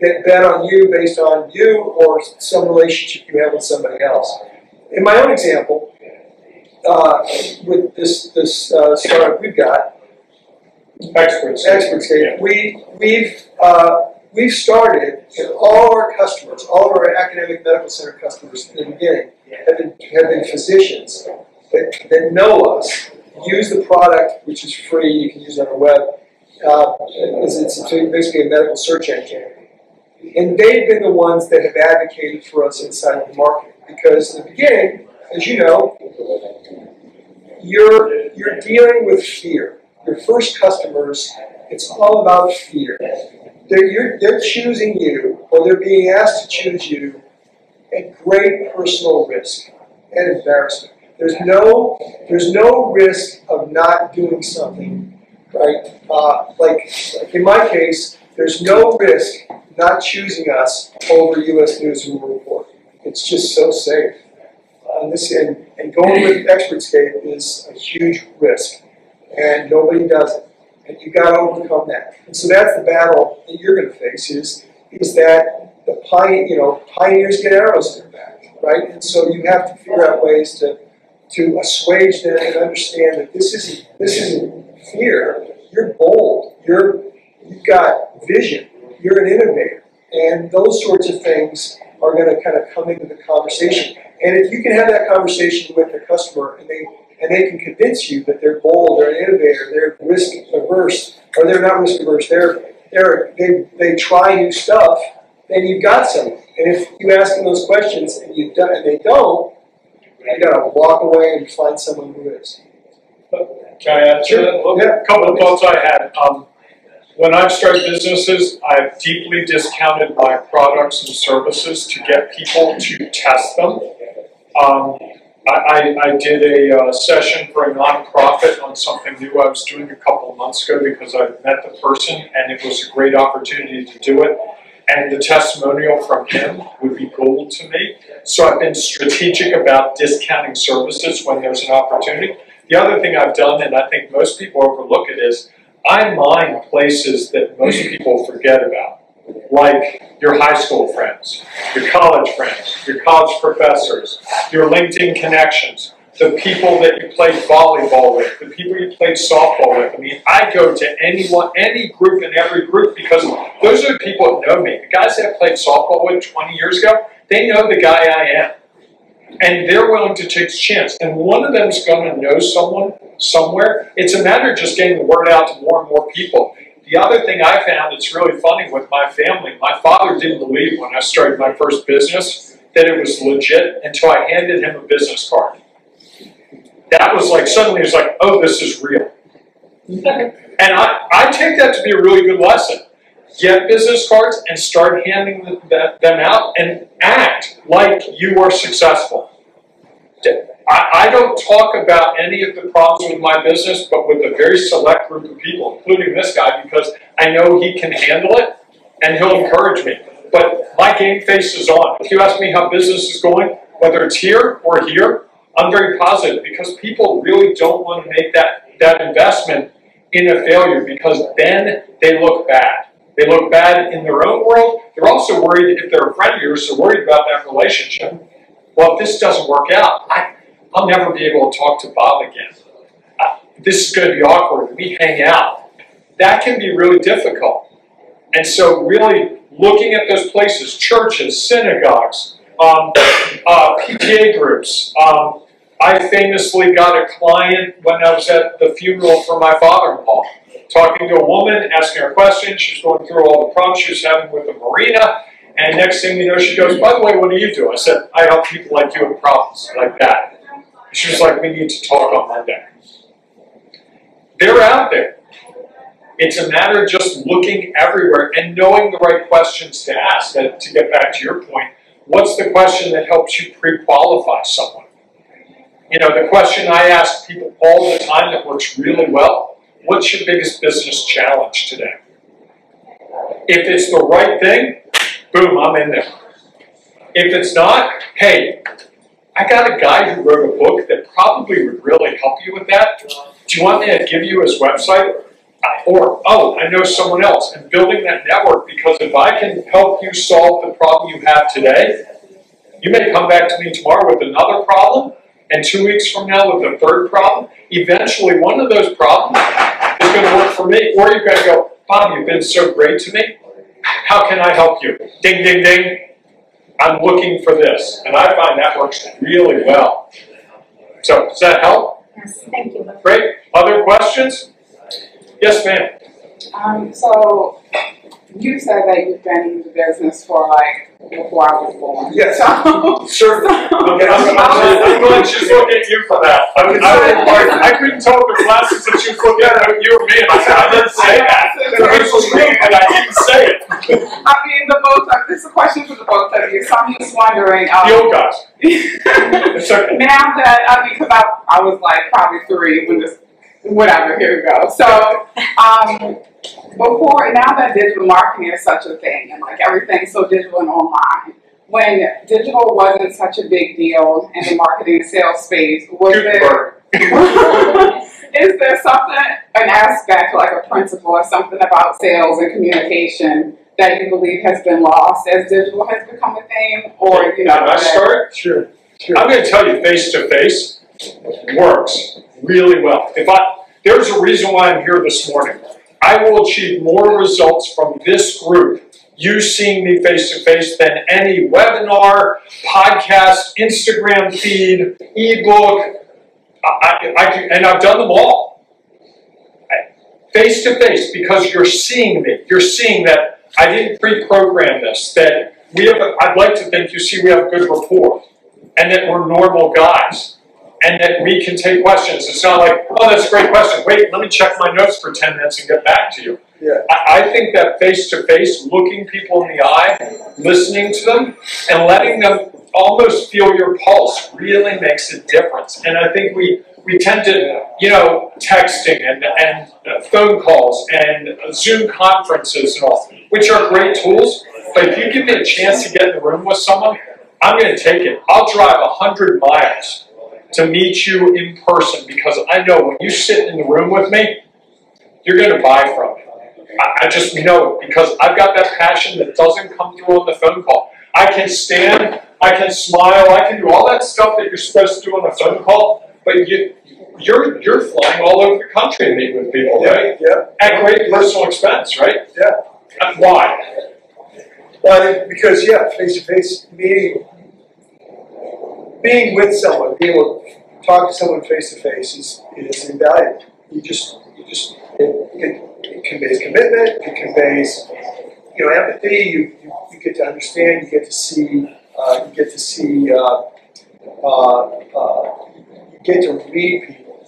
that bet on you based on you or some relationship you have with somebody else. In my own example, uh, with this, this, uh, startup we've got, Experts. Experts, we, we've, uh, we've started, and all our customers, all of our academic medical center customers in the beginning have been, have been physicians that, that know us, use the product, which is free, you can use it on the web. Uh, it's, it's basically a medical search engine. And they've been the ones that have advocated for us inside of the market, because in the beginning, as you know, you're, you're dealing with fear. Your first customers, it's all about fear. They're, they're choosing you, or they're being asked to choose you at great personal risk and embarrassment. There's no, there's no risk of not doing something, right? Uh, like, like in my case, there's no risk not choosing us over U.S. News and World Report. It's just so safe. Uh, this and, and going with Expertscape is a huge risk, and nobody does it. And you got to overcome that. And so that's the battle that you're going to face is is that the pioneer, you know, pioneers get arrows in their back, right? And so you have to figure out ways to to assuage them and understand that this isn't this isn't fear. You're bold. You're you've got vision. You're an innovator, and those sorts of things are going to kind of come into the conversation. And if you can have that conversation with the customer, and they and they can convince you that they're bold, they're an innovator, they're risk averse, or they're not risk averse, they're they're they they try new stuff, then you've got something. And if you ask them those questions and you and they don't, you got to walk away and find someone who is. Can I add that? Look, Yeah. A couple of thoughts I had. Um, when I've started businesses, I've deeply discounted my products and services to get people to test them. Um, I, I, did a uh, session for a nonprofit on something new I was doing a couple months ago because I met the person and it was a great opportunity to do it. And the testimonial from him would be gold to me. So I've been strategic about discounting services when there's an opportunity. The other thing I've done, and I think most people overlook it, is I mine places that most people forget about, like your high school friends, your college friends, your college professors, your LinkedIn connections, the people that you played volleyball with, the people you played softball with. I mean, I go to anyone, any group and every group because those are the people that know me. The guys that I played softball with 20 years ago, they know the guy I am and they're willing to take a chance. And one of them is going to know someone somewhere. It's a matter of just getting the word out to more and more people. The other thing I found that's really funny with my family, my father didn't believe when I started my first business that it was legit until I handed him a business card. That was like suddenly it's like, oh, this is real. And I, I take that to be a really good lesson. Get business cards and start handing them, them out and act like you are successful. I, I don't talk about any of the problems with my business, but with a very select group of people, including this guy, because I know he can handle it and he'll encourage me. But my game face is on. If you ask me how business is going, whether it's here or here, I'm very positive because people really don't want to make that, that investment in a failure because then they look bad. They look bad in their own world. They're also worried if they're a friend of yours, they're worried about that relationship. Well, if this doesn't work out, I, I'll never be able to talk to Bob again. This is going to be awkward. We hang out. That can be really difficult. And so, really looking at those places, churches, synagogues, um, uh, PTA groups. Um, I famously got a client when I was at the funeral for my father-in-law, talking to a woman, asking her questions. She's going through all the problems she was having with the marina. And next thing you know, she goes, by the way, what do you do? I said, I help people like you with problems like that. She was like, we need to talk on Monday. They're out there. It's a matter of just looking everywhere and knowing the right questions to ask. And to get back to your point, what's the question that helps you pre-qualify someone? You know, the question I ask people all the time that works really well, what's your biggest business challenge today? If it's the right thing, boom, I'm in there. If it's not, hey, I got a guy who wrote a book that probably would really help you with that. Do you want me to give you his website? Uh, or, oh, I know someone else. And building that network because if I can help you solve the problem you have today, you may come back to me tomorrow with another problem, and two weeks from now with a third problem. Eventually, one of those problems is going to work for me. Or you're going to go, Bob, you've been so great to me. How can I help you? Ding, ding, ding. I'm looking for this. And I find that works really well. So, does that help? Yes, thank you. Great. Other questions? Yes, ma'am. Um, so you said that you've been in the business for like before I was born. Yes. So, Sure. Okay, I'm, I'm, I'm going to just look at you for that. I, was- I, I, I couldn't tell the glasses that you look at you or me, and I said, I didn't say that. It was true, but I didn't say it. I mean, the both of this is a question for the both of you. So I'm just wondering. Um, old guys. Now that I mean, because I I was like probably three when this whatever. Here we go. So um, before now that digital marketing is such a thing and like everything's so digital and online. When digital wasn't such a big deal in the marketing and sales space, was there Gutenberg. is there something, an aspect, like a principle or something about sales and communication that you believe has been lost as digital has become a thing? Or, you know, Can I start? Sure. Sure. I'm going to tell you, face to face works really well. If I, there's a reason why I'm here this morning. I will achieve more results from this group, you seeing me face to face, than any webinar, podcast, Instagram feed, ebook. I, I, I and I've done them all. Face to face, because you're seeing me. You're seeing that I didn't pre-program this. That we have. A, I'd like to think you see we have good rapport and that we're normal guys and that we can take questions. It's not like, oh, that's a great question. Wait, let me check my notes for 10 minutes and get back to you. Yeah. I, I think that face to face, looking people in the eye, listening to them, and letting them almost feel your pulse really makes a difference. And I think we, we tend to, you know, texting and, and uh, phone calls and Zoom conferences and all, which are great tools. But if you give me a chance to get in the room with someone, I'm going to take it. I'll drive 100 miles to meet you in person because I know when you sit in the room with me, you're going to buy from me. I, I just know it because I've got that passion that doesn't come through on the phone call. I can stand, I can smile, I can do all that stuff that you're supposed to do on a phone call, but you, you're you're flying all over the country to meet with people, right? Yeah. At great personal expense, right? Yeah. Uh, Why? Well, because yeah, face to face meeting, being with someone, being able to talk to someone face to face is is invaluable. You just you just it, it, it conveys commitment. It conveys you know empathy. You, you, you get to understand. You get to see. Uh, you get to see. Uh, uh, uh, you get to read people.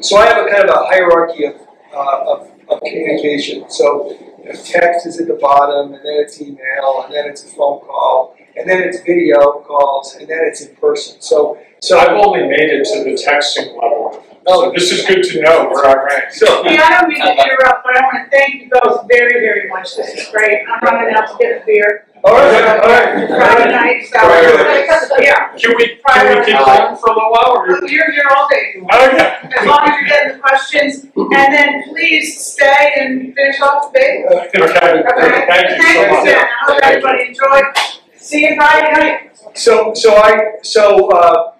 So I have a kind of a hierarchy of uh, of, of communication. So you know, text is at the bottom, and then it's email, and then it's a phone call, and then it's video calls, and then it's in person. So, so So I've only made it to the texting level. So oh. this is good to know where I rank. So, Yeah, I don't mean to interrupt, but I want to thank you both very, very much. This is great. I'm running out to get a beer. all right, all right, Friday night, so, yeah. Can we, can we keep going for a little while? or- You're here all day. if you. Okay. Oh, as long as you're getting the questions. And and then please stay and finish off the big. Okay, Okay? thank you so Thanks, much. Jen. I hope everybody enjoyed. See you Friday night. So, so I, so, uh,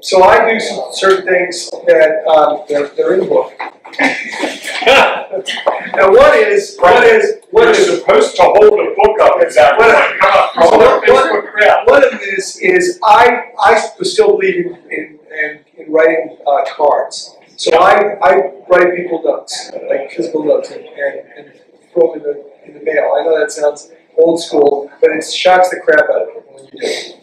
so I do some certain things that, um, they're, they're in the book. And one is, one is, one We're is, supposed to hold the book up exactly. What- Come on, what- hold what- the one of them is, is I, I was still believing in, in, in writing, uh, cards. So I, I write people notes, like physical notes and, and, and throw them in the, in the mail. I know that sounds old school, but it shocks the crap out of people when you do it.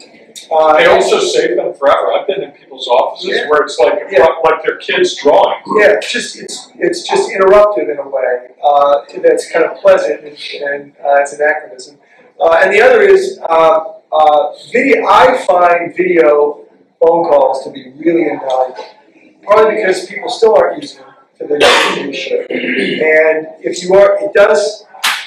Uh, They also save them forever. I've been in people's offices Yeah. where it's like, Yeah. like their kid's drawing. Yeah, it's just it's it's just interruptive in a way uh, that's kind of pleasant and, and uh, it's an anachronism. Uh, and the other is uh, uh, video. I find video phone calls to be really invaluable, partly because people still aren't using them to the degree they should. And if you are, it does.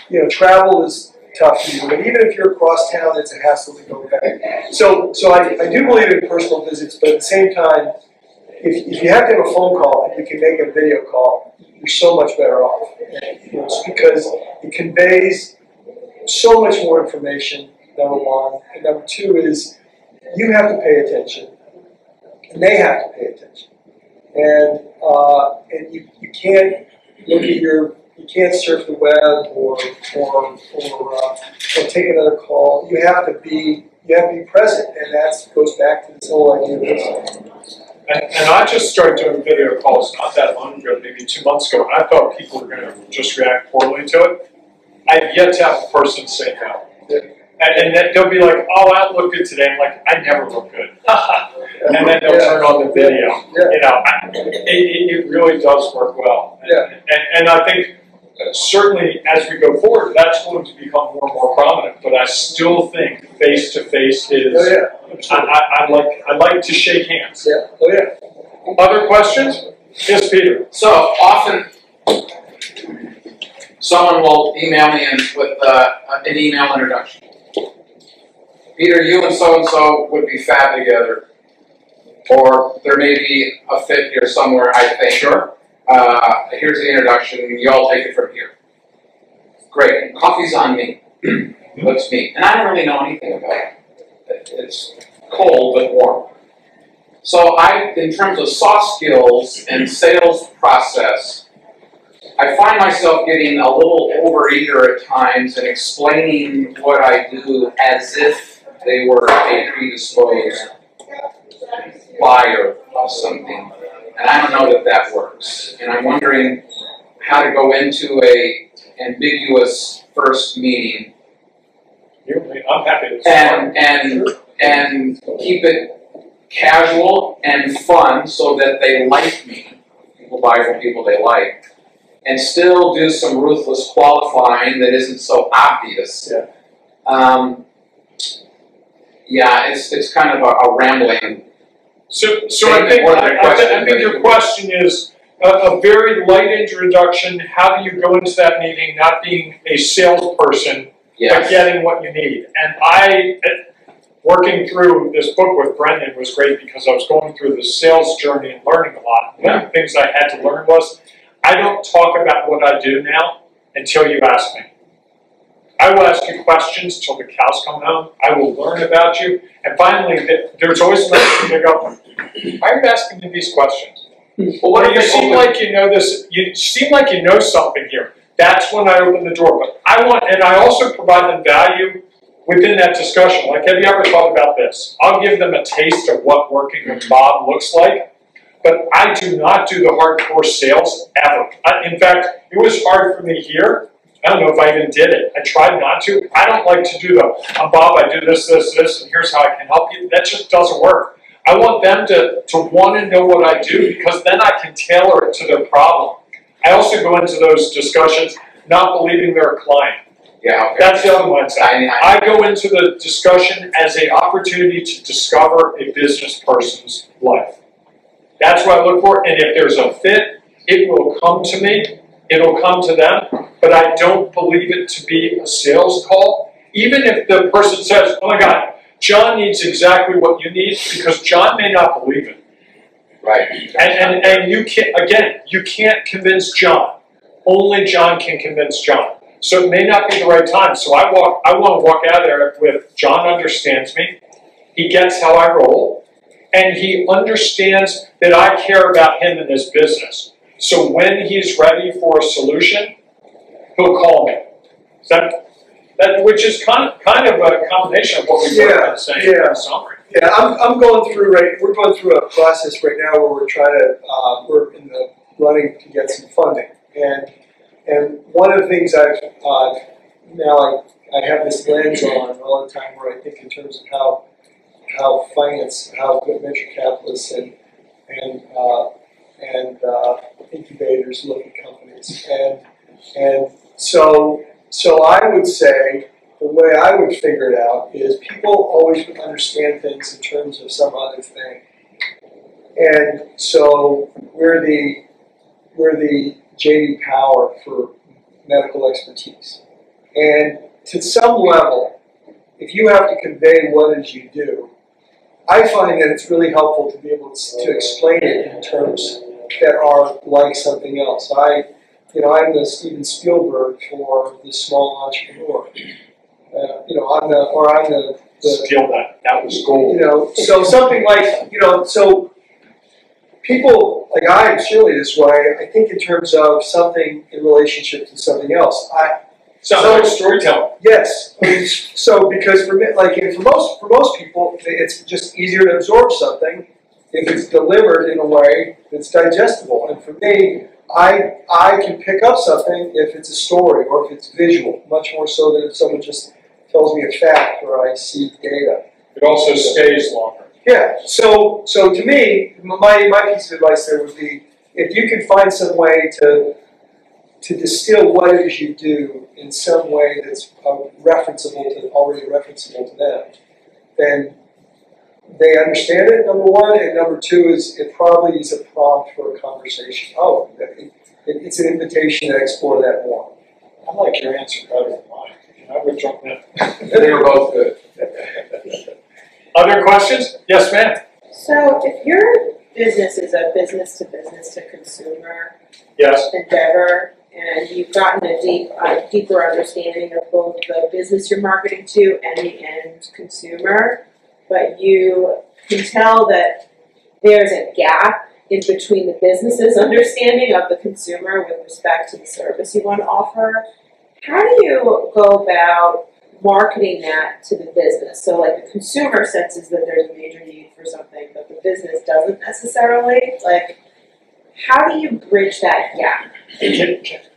You know, travel is tough for you, but even if you're across town, it's a hassle to go back. So, so I, I do believe in personal visits, but at the same time, if, if you have to have a phone call and you can make a video call, you're so much better off. You know, because it conveys so much more information, number one. And number two is you have to pay attention. And they have to pay attention. And uh, and you, you can't look at your you can't surf the web or or or, uh, or take another call. You have to be you have to be present, and that goes back to this whole idea of this. And, and I just started doing video calls not that long ago, maybe two months ago, and I thought people were gonna just react poorly to it. I've yet to have a person say no. And, and then they'll be like, oh, I look good today. I'm like, I never look good. And then they'll turn on the video. Yeah. You know, I- it, it, really does work well. Yeah. And, and I think certainly as we go forward, that's going to become more and more prominent, but I still think face-to-face is. Oh is, yeah, I, I, I like, I like to shake hands. yeah, oh yeah. Other questions? Yes, Peter? So often, someone will email me in with uh, an email introduction. Peter, you and so-and-so would be fab together. Or there may be a fit here somewhere, I think. Sure. Uh, here's the introduction, you all take it from here. Great, coffee's on me. Let's. And I don't really know anything about it. It's cold but warm. So I, in terms of soft skills and sales process, I find myself getting a little overeager at times and explaining what I do as if they were a predisposed buyer of something. And I don't know that that works. And I'm wondering how to go into a ambiguous first meeting I'm happy to and and and keep it casual and fun so that they like me. People buy from people they like. And still do some ruthless qualifying that isn't so obvious. Yeah. Um, yeah, it's it's kind of a, a rambling. So, so I think, more than a I, I I think your question is a, a very light introduction, how do you go into that meeting not being a salesperson, but getting what you need? And I, working through this book with Brendan was great because I was going through the sales journey and learning a lot. One of the things I had to learn was, I don't talk about what I do now until you ask me. I will ask you questions till the cows come home. I will learn about you. And finally, there's always opportunity to go, why are you asking me these questions? Well, what you seem like you know this, you seem like you know something here. That's when I open the door. But I want, and I also provide them value within that discussion. Like, have you ever thought about this? I'll give them a taste of what working with Bob looks like. But I do not do the hardcore sales ever. I, in fact, it was hard for me here. I don't know if I even did it. I tried not to. I don't like to do the, I'm Bob, I do this, this, this, and here's how I can help you. That just doesn't work. I want them to, to want to know what I do because then I can tailor it to their problem. I also go into those discussions not believing they're a client. Yeah, okay. That's the other mindset. I, I, I go into the discussion as a opportunity to discover a business person's life. That's what I look for, and if there's a fit, it will come to me, it'll come to them, but I don't believe it to be a sales call. Even if the person says, oh my God, John needs exactly what you need, because John may not believe it. Right. And, and, and you can't, again, you can't convince John. Only John can convince John. So it may not be the right time. So I walk, I want to walk out there with John understands me. He gets how I roll. And he understands that I care about him and his business. So when he's ready for a solution, he'll call me. Is that, that, which is kind, kind of a combination of what we were Yeah, saying yeah. in summary. Yeah, I'm, I'm going through right, we're going through a process right now where we're trying to, uh, we're in the running to get some funding. And, and one of the things I've, uh, now I, I have this lens on all the time where I think in terms of how, how finance, how good venture capitalists and, and, uh, and, uh, incubators look at companies. And, and so, so I would say, the way I would figure it out is people always understand things in terms of some other thing. And so we're the we're the JD Power for medical expertise. And to some level, if you have to convey what it is you do, I find that it's really helpful to be able to, to explain it in terms that are like something else. I, you know, I'm the Steven Spielberg for the small entrepreneur. Uh, you know, I'm the, or I'm the, the Steal that. That was gold. you know, so something like, you know, so people, like I am surely this way, I think in terms of something in relationship to something else. I, Sounds So- like storytelling. yes, I mean, so because for me, like for most, for most people, it's just easier to absorb something if it's delivered in a way that's digestible. And for me, I, I can pick up something if it's a story or if it's visual, much more so than if someone just tells me a fact or I see data. It also stays longer. Yeah, so so to me, my my piece of advice there would be if you can find some way to to distill what it is you do in some way that's uh, referenceable to already referenceable to them, then they understand it. Number one, and number two is it probably is a prompt for a conversation. Oh, it, it, it's an invitation to explore that more. I like your answer better than mine. I would jump in. They were both good. Other questions? Yes, ma'am. So if your business is a business to business to consumer Yes. endeavor, and you've gotten a deep, a deeper understanding of both the business you're marketing to and the end consumer, but you can tell that there's a gap in between the business's understanding of the consumer with respect to the service you want to offer, how do you go about marketing that to the business? So like the consumer senses that there's a major need for something, but the business doesn't necessarily, like, how do you bridge that gap?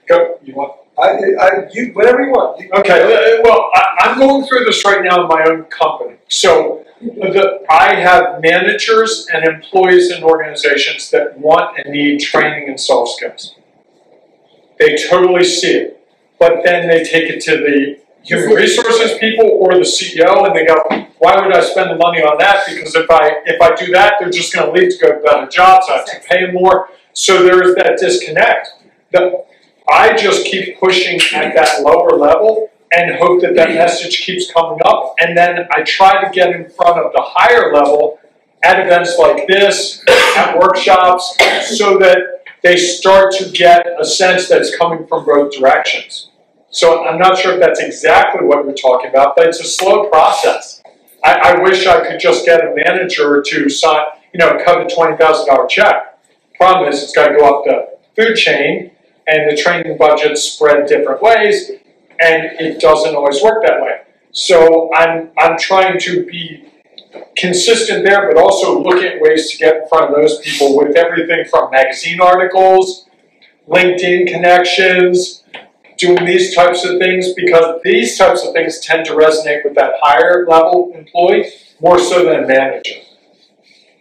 Go, you want? I, I you whatever you want. Okay, uh, well, I, I'm going through this right now in my own company. So the, I have managers and employees in organizations that want and need training and soft skills. They totally see it, but then they take it to the human resources people or the CEO and they go, why would I spend the money on that? Because if I, if I do that, they're just gonna leave to go to better jobs, I have to pay more. So there's that disconnect. The, I just keep pushing at that lower level and hope that that message keeps coming up. And then I try to get in front of the higher level at events like this, at workshops, so that they start to get a sense that it's coming from both directions. So I'm not sure if that's exactly what you're talking about, but it's a slow process. I, I wish I could just get a manager to sign, you know, cut a twenty thousand dollar check. Problem is, it's got to go up the food chain, and the training budgets spread different ways, and it doesn't always work that way. So I'm I'm trying to be consistent there, but also look at ways to get in front of those people with everything from magazine articles, LinkedIn connections, doing these types of things because these types of things tend to resonate with that higher level employee more so than a manager.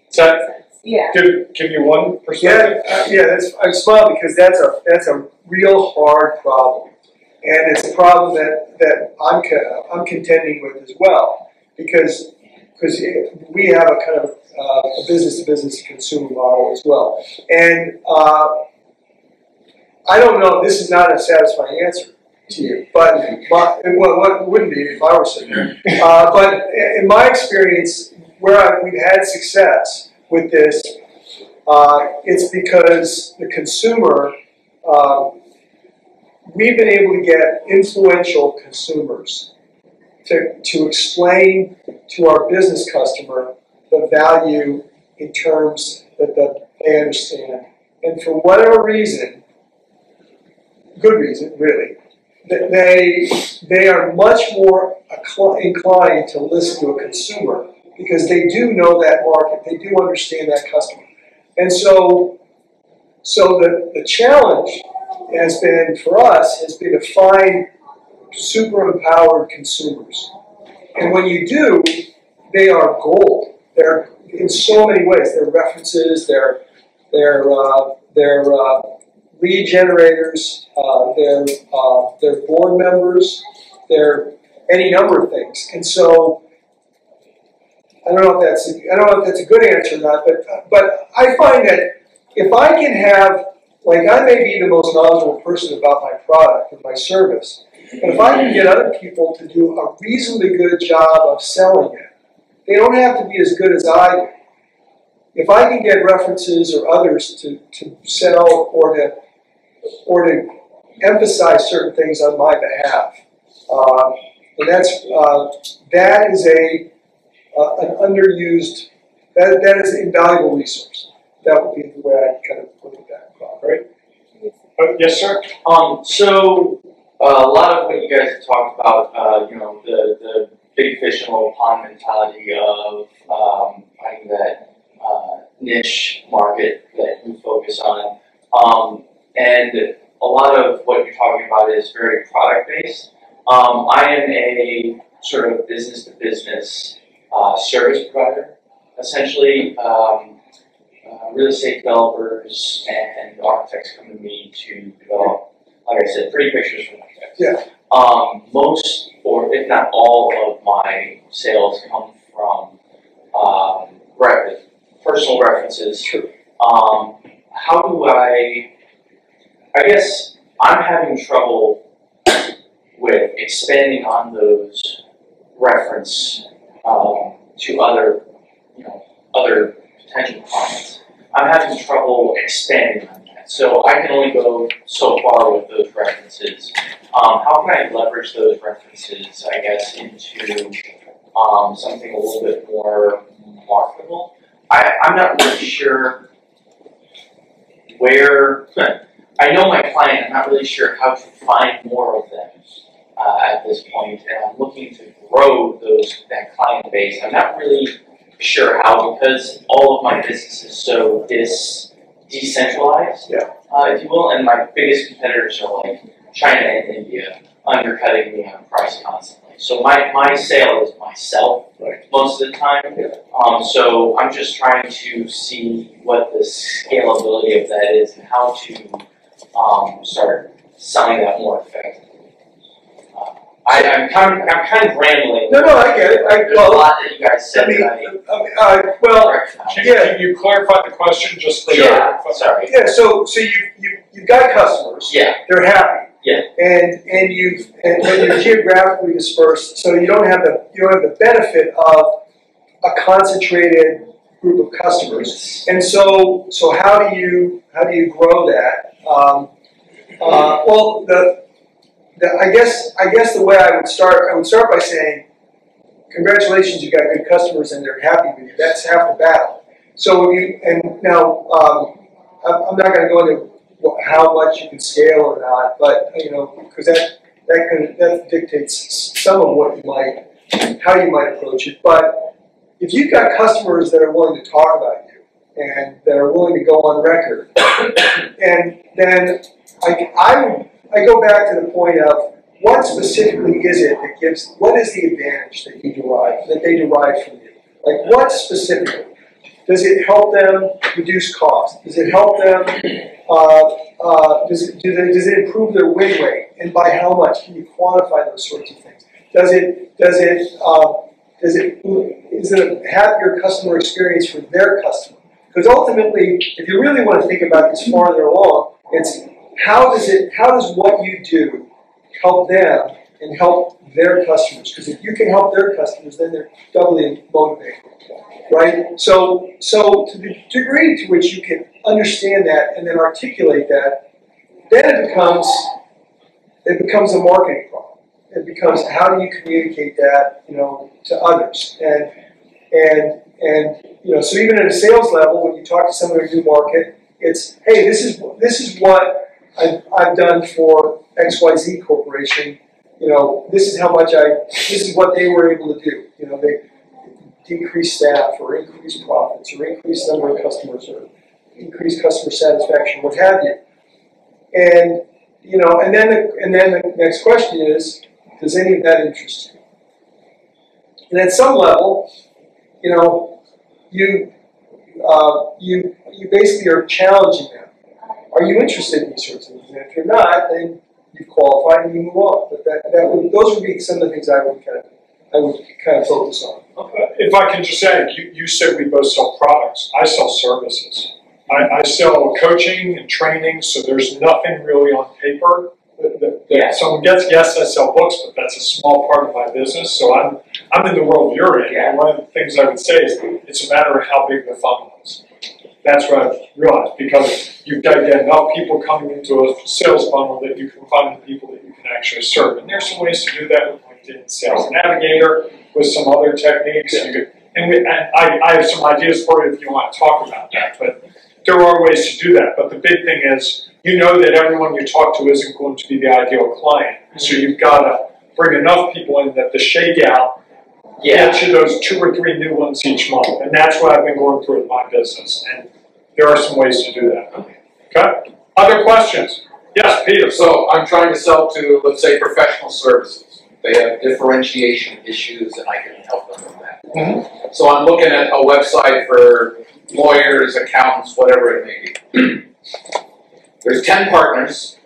Does that Yeah. give, give you one Yeah, perspective? uh, yeah, that's, I smile because that's a, that's a real hard problem. And it's a problem that, that I'm, co- I'm contending with as well. Because, because we have a kind of, uh, a business to business consumer model as well. And, uh, I don't know, this is not a satisfying answer to you, but, but, well, what wouldn't be if I were sitting there? Uh, but in my experience, where I, we've had success with this Uh, it's because the consumer, um, we've been able to get influential consumers to, to explain to our business customer the value in terms that the, they understand. And for whatever reason, good reason, really, that they, they are much more inclined to listen to a consumer because they do know that market, they do understand that customer. And so, so the, the challenge has been for us has been to find super empowered consumers. And when you do, they are gold. They're in so many ways. They're references. They're they're uh, they're uh, lead generators. Uh, they're uh, they're board members. They're any number of things. And so I don't know if that's a, I don't know if that's a good answer or not. But but I find that if I can have like I may be the most knowledgeable person about my product and my service, but if I can get other people to do a reasonably good job of selling it, they don't have to be as good as I do. If I can get references or others to, to sell or to or to emphasize certain things on my behalf, uh, and that's uh, that is a uh, an underused that, that is an invaluable resource. That would be the way I kind of look at that. Right? Uh, yes, sir? Um, so uh, a lot of what you guys have talked about, uh, you know, the, the big fish in little pond mentality of um, finding that uh, niche market that you focus on. Um, and a lot of what you're talking about is very product based. Um, I am a sort of business to business service provider. Essentially, um, uh, real estate developers and architects come to me to develop, like I said, pretty pictures for architects. Yeah. Um, most, or if not all, of my sales come from um, re- personal references. True. Um, how do I? I guess I'm having trouble with expanding on those reference um, to other, you know, other potential clients. I'm having trouble expanding on that. So I can only go so far with those references. Um, how can I leverage those references, I guess, into um, something a little bit more marketable? I, I'm not really sure where, I know my client, I'm not really sure how to find more of them uh, at this point, and I'm looking to grow those that client base. I'm not really sure how because all of my business is so dis decentralized, Yeah. uh, if you will, and my biggest competitors are like China and India undercutting me on price constantly. So my, my sale is myself Right. most of the time. Um, so I'm just trying to see what the scalability of that is and how to um, start selling that more effectively. I, I'm kind of, I'm kind of rambling. No, no, I get it. I, There's a lot that you guys said I mean, that I uh, uh, well. Can, Yeah. can you clarify the question just for Yeah, sorry. yeah. So, so you you you've got customers. Yeah, They're happy. Yeah. And and you've and, and you're geographically dispersed, so you don't have the you don't have the benefit of a concentrated group of customers. And so so how do you how do you grow that? Um, uh, well, the, the I guess I guess the way I would start I would start by saying, congratulations, you got good customers and they're happy with you. That's half the battle. So you and now um, I'm, I'm not going to go into how much you can scale or not, but you know because that that can, that dictates some of what you might how you might approach it. But if you've got customers that are willing to talk about you and that are willing to go on record, and then I, I would I go back to the point of what specifically is it that gives what is the advantage that you derive that they derive from you? Like what specifically? Does it help them reduce cost? Does it help them? Uh, uh, does it do they, does it improve their win rate? And by how much? Can you quantify those sorts of things? Does it does it uh, does it is it a happier customer experience for their customer? Because ultimately, if you really want to think about this farther along, it's how does it how does what you do help them and help their customers. Because if you can help their customers, then they're doubly motivated, right? So, so to the degree to which you can understand that and then articulate that, then it becomes it becomes a marketing problem. It becomes how do you communicate that, you know, to others and and and you know, so even at a sales level, when you talk to someone in a new market, it's hey, this is this is what I've, I've done for XYZ Corporation. You know, this is how much I, this is what they were able to do. You know, they decrease staff or increase profits or increase number of customers or increase customer satisfaction, what have you. And, you know, and then, the, and then the next question is, does any of that interest you? And at some level, you know, you, uh, you, you basically are challenging them. Are you interested in these sorts of things? And if you're not, then you've qualified and you move on. But that, that would, those would be some of the things I would kind of, I would kind of focus on. If I can just add, you, you said we both sell products. I sell services. I, I sell coaching and training, so there's nothing really on paper that, that, that Yeah. someone gets. Yes, I sell books, but that's a small part of my business. So I'm I'm in the world you're in. And one of the things I would say is it's a matter of how big the funnel is. That's what I've realized because you've got to get enough people coming into a sales funnel that you can find the people that you can actually serve. And there's some ways to do that with LinkedIn Sales Navigator, with some other techniques. You could, and, we, and I, I have some ideas for you if you want to talk about that. But there are ways to do that. But the big thing is you know that everyone you talk to isn't going to be the ideal client. So you've got to bring enough people in that the shakeout Yeah, get you those two or three new ones each month, and that's what I've been going through with my business, and there are some ways to do that. Okay? Other questions? Yes, Peter. So I'm trying to sell to, let's say, professional services. They have differentiation issues and I can help them with that. Mhm. So I'm looking at a website for lawyers, accountants, whatever it may be. There's ten partners.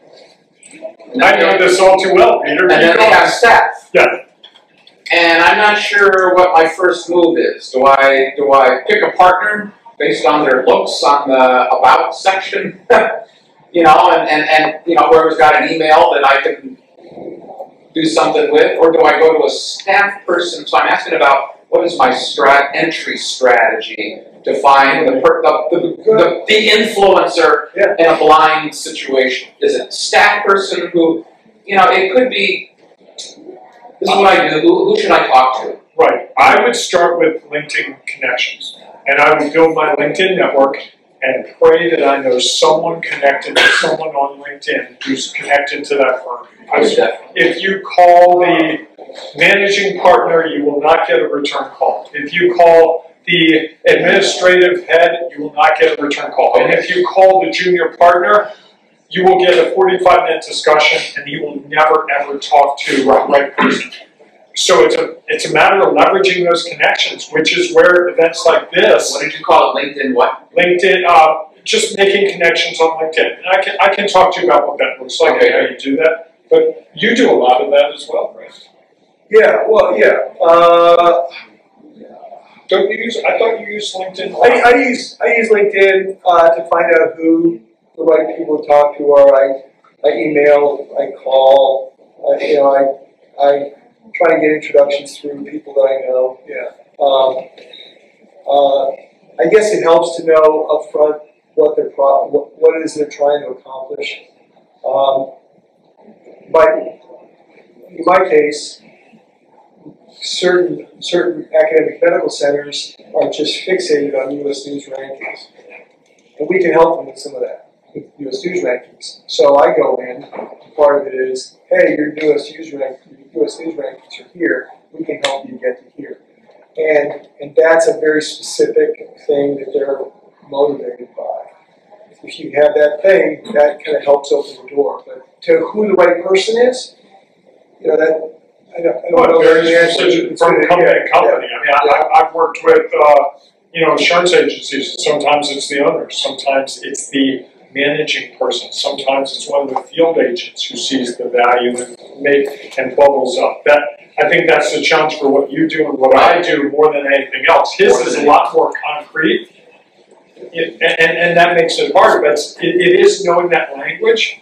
I know this all too well, Peter. And then Keep they have staff. Yeah. And I'm not sure what my first move is. Do I, do I pick a partner based on their looks on the about section? You know, and, and, and, you know, whoever's got an email that I can do something with, or do I go to a staff person? So I'm asking about what is my strat, entry strategy to find the, per, the, the, the, the influencer Yeah. in a blind situation? Is it staff person who, you know, it could be, is what I do, who, who should I talk to? Right. I would start with LinkedIn connections, and I would build my LinkedIn network and pray that I know someone connected to someone on LinkedIn who's connected to that firm. If you call the managing partner, you will not get a return call. If you call the administrative head, you will not get a return call. And if you call the junior partner, you will get a 45 minute discussion and you will never ever talk to the right person. So it's a it's a matter of leveraging those connections, which is where events like this, What did you call it, LinkedIn what? LinkedIn, uh, just making connections on LinkedIn. And I can I can talk to you about what that looks like and how you do that. But you do a lot of that as well, right? Yeah, well, yeah. Uh, Don't you use? I thought you used LinkedIn. a lot. I, I use I use LinkedIn uh, to find out who the right people to talk to are. I I email, I call, I, you know, I I try to get introductions through people that I know. Yeah. Um, uh, I guess it helps to know upfront what their pro- what, what it is they're trying to accomplish. Um, but in my case, certain certain academic medical centers are just fixated on U.S. News rankings, and we can help them with some of that with U.S. News rankings. So I go in. Part of it is, hey, your U.S. News rank, your U.S. News rankings are here. We can help you get to here, and and that's a very specific thing that they're motivated by. If you have that thing, that kind of helps open the door. But to who the right person is, you know that. I don't, I don't know. Well, very the answer. specific from company to company. I mean, I, I- I've worked with, uh, you know, insurance agencies. Sometimes it's the owners. Sometimes it's the managing person. Sometimes it's one of the field agents who sees the value and make and bubbles up. That I think that's the challenge for what you do and what I do more than anything else. His is a lot more concrete. It, and, and that makes it harder. but it, it is knowing that language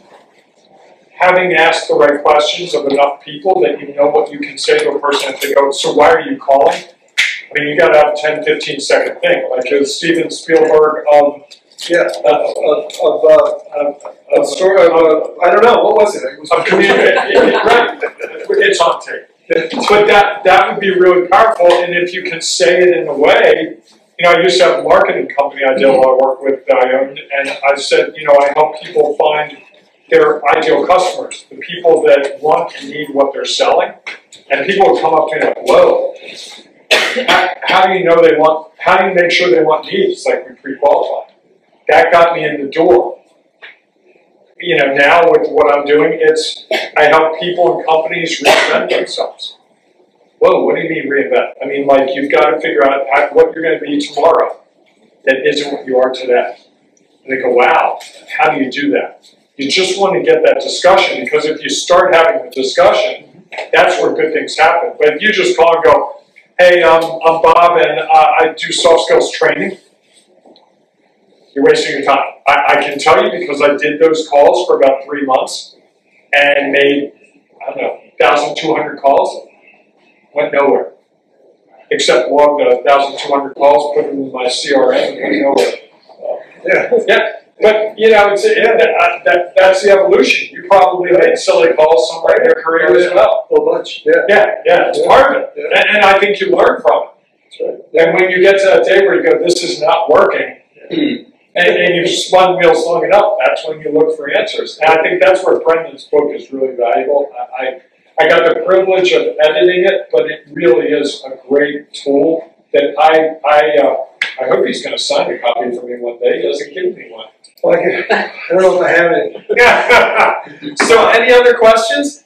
having asked the right questions of enough people that you know what you can say to a person if they go, so why are you calling? I mean, you gotta have a 10, 15 second thing, like uh, Steven Spielberg of, Yeah, of, of, uh, of, of sort of, uh, I don't know, what was it? It was. of community, right, it's on tape. But that, that would be really powerful, and if you can say it in a way, you know, I used to have a marketing company I did a lot of work with that I owned, and I said, you know, I help people find their ideal customers, the people that want and need what they're selling. And people would come up to me like, whoa, how, how do you know they want, how do you make sure they want needs, like we pre-qualify? That got me in the door. You know, now with what I'm doing, it's, I help people and companies reinvent themselves. Whoa, what do you mean reinvent? I mean, like, you've got to figure out how, what you're gonna be tomorrow that isn't what you are today. And they go, wow, how do you do that? You just want to get that discussion, because if you start having the discussion, that's where good things happen. But if you just call and go, hey, um, I'm Bob and uh, I do soft skills training, you're wasting your time. I, I can tell you because I did those calls for about three months and made, I don't know, 1,200 calls, went nowhere. Except log the 1,200 calls, put them in my CRM, went nowhere. Yeah. Yeah, but you know, it's yeah, that, that, that's the evolution. You probably made silly calls somewhere in your career as well. A bunch, yeah. Yeah, yeah, it's part of it, Yeah. and, and I think you learn from That's right. it. And when you get to that day where you go, "This is not working," hmm. And, and you've spun wheels long enough, that's when you look for answers. And I think that's where Brendan's book is really valuable. I, I I got the privilege of editing it, but it really is a great tool that I I uh, I hope he's going to sign a copy for me one day. He doesn't give me one. Well, I can- I don't know if I have it. so, any other questions?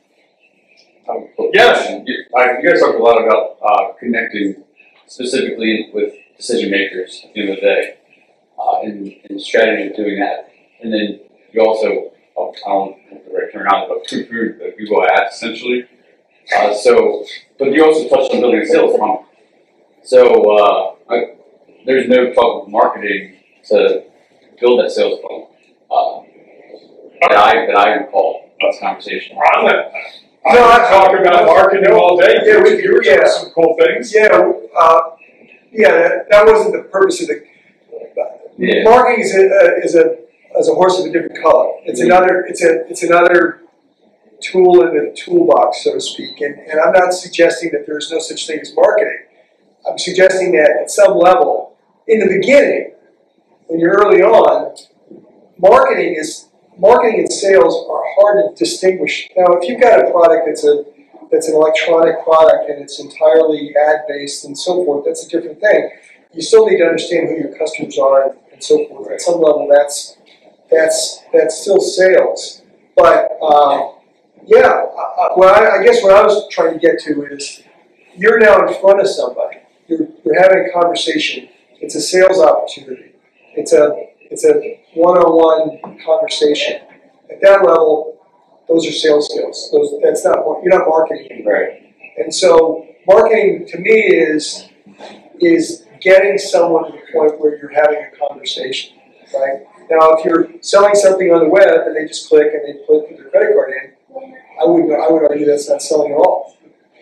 Um, Yes. You, I, you guys talked a lot about uh, connecting specifically with decision makers at the end of the day, uh, and, and strategy of doing that. And then you also, oh, I don't know the right term out, but through the Google Ads essentially. Uh, so, but you also touched on building a sales funnel. So uh, I, there's no talk of marketing to build that sales funnel uh, that I that I recall about this conversation. I'm a, I don't talk about marketing all day. Yeah, we- You're doing some cool things. Yeah, uh, yeah, that, that wasn't the purpose of the, Yeah. marketing is a, uh, is a, is a horse of a different color. It's another, it's a, it's another tool in the toolbox, so to speak, and, and I'm not suggesting that there's no such thing as marketing. I'm suggesting that at some level, in the beginning, when you're early on, marketing is, marketing and sales are hard to distinguish. Now, if you've got a product that's a, that's an electronic product and it's entirely ad-based and so forth, that's a different thing. You still need to understand who your customers are and so forth. At some level, that's, that's, that's still sales. But, um, yeah, well, I, I guess what I was trying to get to is, you're now in front of somebody. You're, you're having a conversation. It's a sales opportunity. It's a, it's a one-on-one conversation. At that level, those are sales skills. Those, that's not, you're not marketing. Right. And so marketing to me is is getting someone to the point where you're having a conversation, right? Now, if you're selling something on the web and they just click and they put their credit card in, I would I would argue that's not selling at all.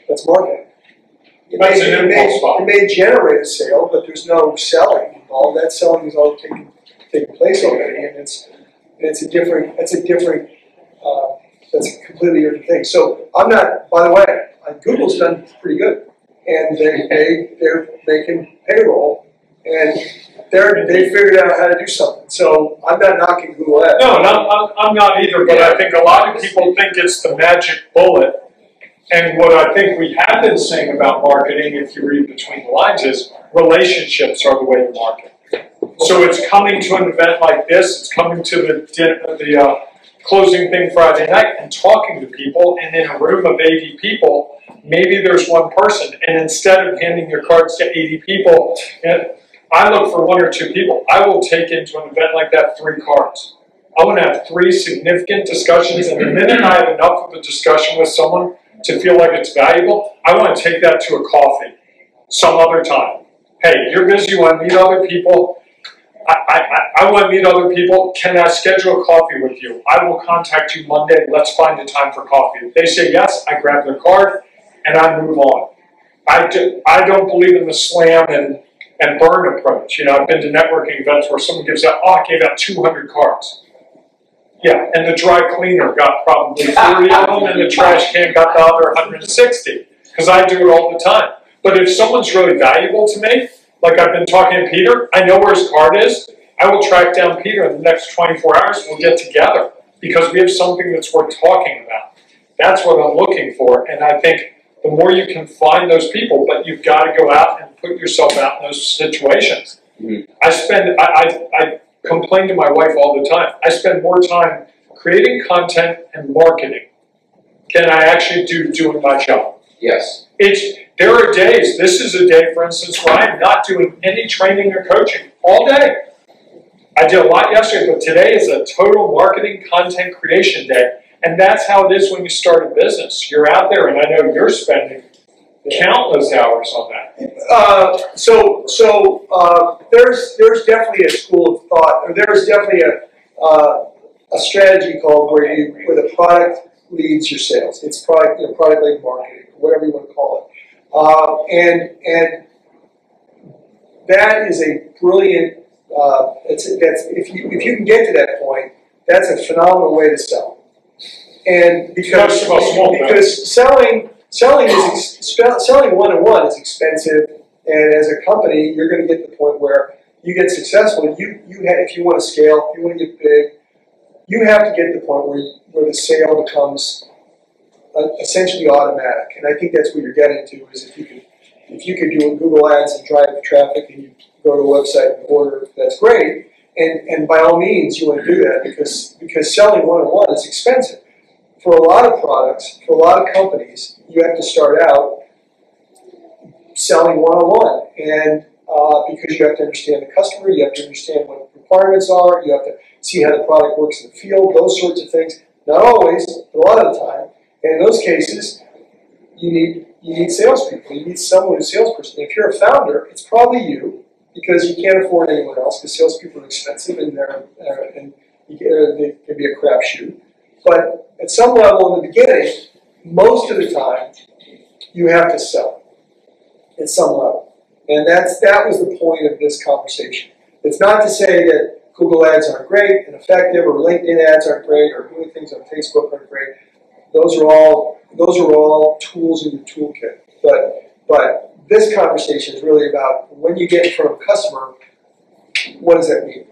That's marketing. It may, it may, it may generate a sale, but there's no selling involved. That selling is all taking taking place already, and it's it's a different it's a different uh, that's a completely different thing. So I'm not. By the way, uh, Google's done pretty good, and they they they're making payroll, and they're they figured out how to do something. So I'm not knocking Google Ads. No, and I'm, not either, but I think a lot of people think it's the magic bullet. And what I think we have been saying about marketing, if you read between the lines, is relationships are the way to market. So it's coming to an event like this, it's coming to the din- the uh, closing thing Friday night and talking to people, and in a room of 80 people, maybe there's one person, and instead of handing your cards to 80 people, I look for one or two people. I will take into an event like that three cards. I want to have three significant discussions, and the minute I have enough of a discussion with someone to feel like it's valuable, I want to take that to a coffee some other time. Hey, you're busy, you want to meet other people. I, I, I, I wanna meet other people, can I schedule a coffee with you? I will contact you Monday, let's find a time for coffee. They say yes, I grab their card and I move on. I do, I don't believe in the slam and, and burn approach, you know, I've been to networking events where someone gives out, oh, I gave out two hundred cards. Yeah, and the dry cleaner got probably thirty of them and the trash can got the other hundred and sixty, cause I do it all the time. But if someone's really valuable to me, like I've been talking to Peter, I know where his card is, I will track down Peter in the next twenty-four hours, we'll get together, because we have something that's worth talking about. That's what I'm looking for, and I think the more you can find those people, but you've gotta go out and put yourself out in those situations. Mhm. I spend, I, I, I complain to my wife all the time, I spend more time creating content and marketing than I actually do doing my job. Yes. It's, there are days, this is a day, for instance, where I'm not doing any training or coaching all day. I did a lot yesterday, but today is a total marketing content creation day. And that's how it is when you start a business. You're out there, and I know you're spending countless hours on that. Uh, so, so, uh, there's, there's definitely a school of thought, or there's definitely a, uh, a strategy called where you, where the product leads your sales. It's product, you know, product led marketing, whatever you want to call it. Uh, and, and that is a brilliant, uh, that's, if you, if you can get to that point, that's a phenomenal way to sell. And because, Most of us won't, though. because selling, selling is, ex- selling one-on-one is expensive, and as a company, you're gonna get to the point where you get successful, you, you have, if you wanna scale, if you wanna get big, you have to get to the point where, you- where the sale becomes uh, essentially automatic, and I think that's what you're getting to, is if you can if you could do Google Ads and drive traffic and you go to a website and order, that's great, and, and by all means, you wanna do that, because, because selling one-on-one is expensive. For a lot of products, for a lot of companies, you have to start out selling one-on-one, and, uh, because you have to understand the customer, you have to understand what requirements are, you have to see how the product works in the field, those sorts of things. Not always, but a lot of the time. And in those cases, you need you need salespeople. You need someone who's a salesperson. If you're a founder, it's probably you because you can't afford anyone else because salespeople are expensive and they're uh, and you uh, they can be a crapshoot. But at some level in the beginning, most of the time, you have to sell at some level, and that's that was the point of this conversation. It's not to say that Google ads aren't great and effective, or LinkedIn ads aren't great, or doing things on Facebook aren't great. Those are all those are all tools in your toolkit. But but this conversation is really about when you get in front of a customer, what does that mean?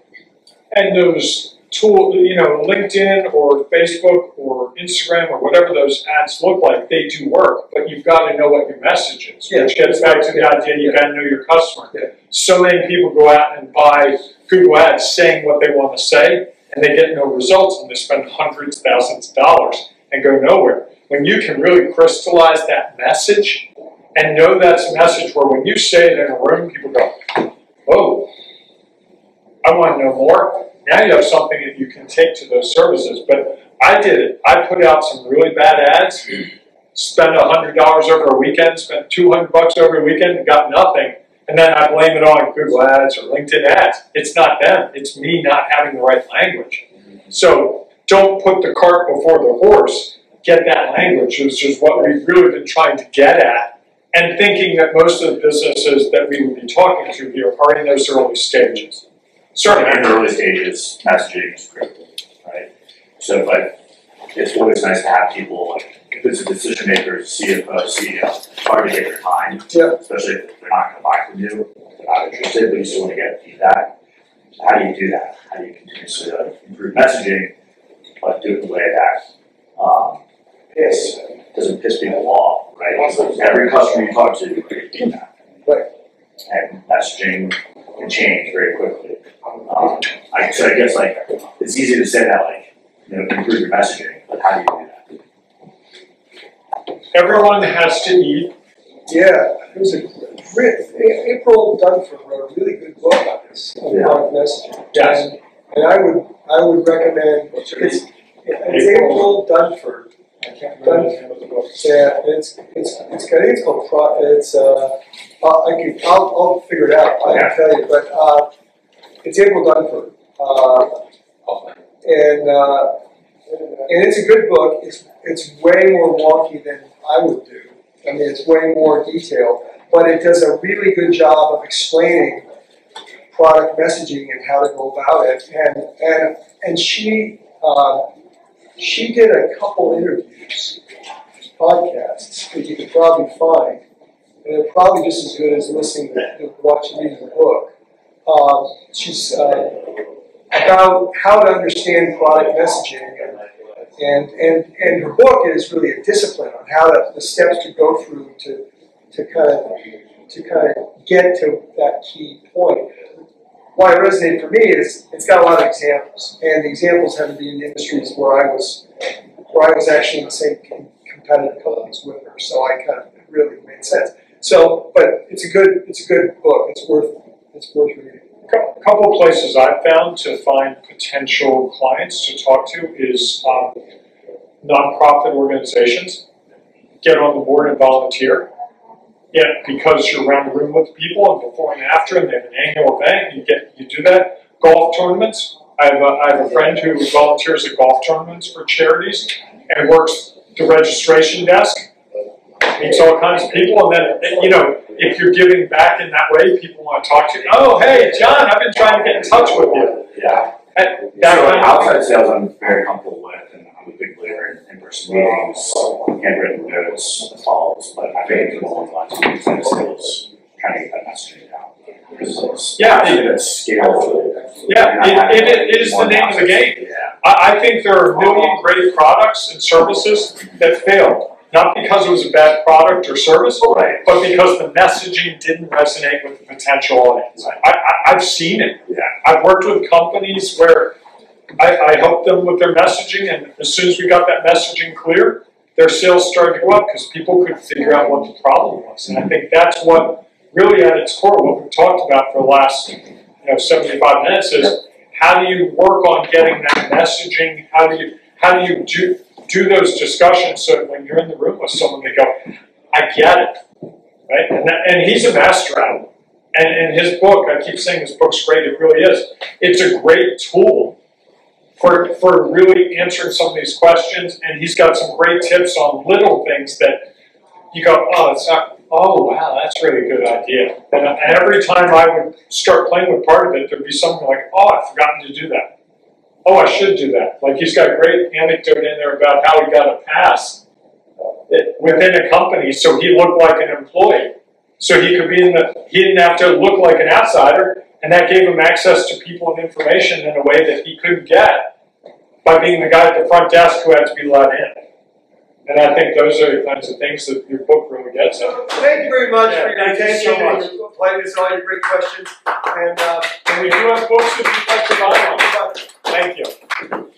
And those tool, you know, LinkedIn or Facebook or Instagram or whatever those ads look like, they do work, but you've got to know what your message is. Yeah. Which gets back to the idea you got to know your customer. Yeah. So many people go out and buy Google Ads saying what they want to say, and they get no results, and they spend hundreds, thousands of dollars and go nowhere. When you can really crystallize that message and know that's a message where when you say it in a room, people go, whoa, I want to know more. Now you have something that you can take to those services. But I did it. I put out some really bad ads, spent a hundred dollars over a weekend, spent two hundred bucks over a weekend, and got nothing. And then I blame it on Google Ads or LinkedIn Ads. It's not them. It's me not having the right language. So don't put the cart before the horse. Get that language, which is what we've really been trying to get at. And thinking that most of the businesses that we would be talking to here are in those early stages. Certainly in the early stages, messaging is critical, right? So, but it's always nice to have people, like, if it's a decision maker, CFO, CEO, hard to get their time. Especially if they're not gonna buy from you, they're not interested, but you still wanna get feedback. How do you do that? How do you continuously uh, improve messaging, but do it in a way that, um, is, doesn't piss people off, right? So every customer you talk to, you get feedback. Right. And messaging can change very quickly. Um, I, so I guess like, it's easy to say that like, you know, improve your messaging, but how do you do that? everyone has to eat. Yeah, there's a great, April Dunford wrote a really good book on this, on Yeah. product messaging. Yes. And, and I would, I would recommend, it's, it's April Dunford. I can't remember the name of the book. Yeah, it's, it's, it's, it's called it's, uh, I'll, I can, I'll, I'll figure it out, I can tell you, but, uh, it's April Dunford. Uh, and, uh, and it's a good book. It's, it's way more wonky than I would do. I mean, it's way more detailed, but it does a really good job of explaining product messaging and how to go about it. And, and, and she, uh, she did a couple interviews, podcasts that you could probably find, and they're probably just as good as listening to, to watching reading the book. Um, she's uh, about how to understand product messaging, and, and and and her book is really a discipline on how to, the steps to go through to to kind of to kind of get to that key point. Why it resonated for me is it's got a lot of examples, and the examples have to be in industries where I was where I was actually in the same competitive companies with her, so I kind of it really made sense. So, but it's a good it's a good book. It's worth it's worth reading. A couple of places I've found to find potential clients to talk to is um, nonprofit organizations. Get on the board and volunteer. Yeah, because you're around the room with people and before and after, and they have an annual event. You get you do that. Golf tournaments. I have a, I have a friend who volunteers at golf tournaments for charities and works the registration desk. Meets all kinds of people, and then you know if you're giving back in that way, people want to talk to you. Oh, hey, John, I've been trying to get in touch with you. Yeah. That, So that kind of outside sales, I'm very comfortable with, and I'm a big in in-person meetings, handwritten notes, calls, but I think the lines of inside sales, trying to get that messaging out. Yeah. something scalable. Yeah, it, it, it is the name of the game. I, I think there are a million great products and services that failed. Not because it was a bad product or service, Right. but because the messaging didn't resonate with the potential audience. I, I, I've seen it. Yeah. I've worked with companies where I, I helped them with their messaging, and as soon as we got that messaging clear, their sales started to go up because people could figure out what the problem was. And I mm-hmm. think that's what really at its core, what we've talked about for the last you know 75 minutes is how do you work on getting that messaging? How do you how do you do do those discussions so that when you're in the room with someone, they go, I get it, right? And, that, and he's a master at it. And, and his book, I keep saying this book's great, it really is. It's a great tool for, for really answering some of these questions. And he's got some great tips on little things that you go, oh, it's not, oh, wow, that's really a good idea. And, every time I would start playing with part of it, there'd be something like, oh, I've forgotten to do that. Oh, I should do that. Like he's got a great anecdote in there about how he got a pass eh, within a company so he looked like an employee. So he could be in the, he didn't have to look like an outsider, and that gave him access to people and information in a way that he couldn't get by being the guy at the front desk who had to be let in. And I think those are the kinds of things that your book really gets at. Thank you very much for your Yeah, thank you attention so and much. politeness, all your great questions. And uh, And we do have books if you'd like to buy one. Thank you.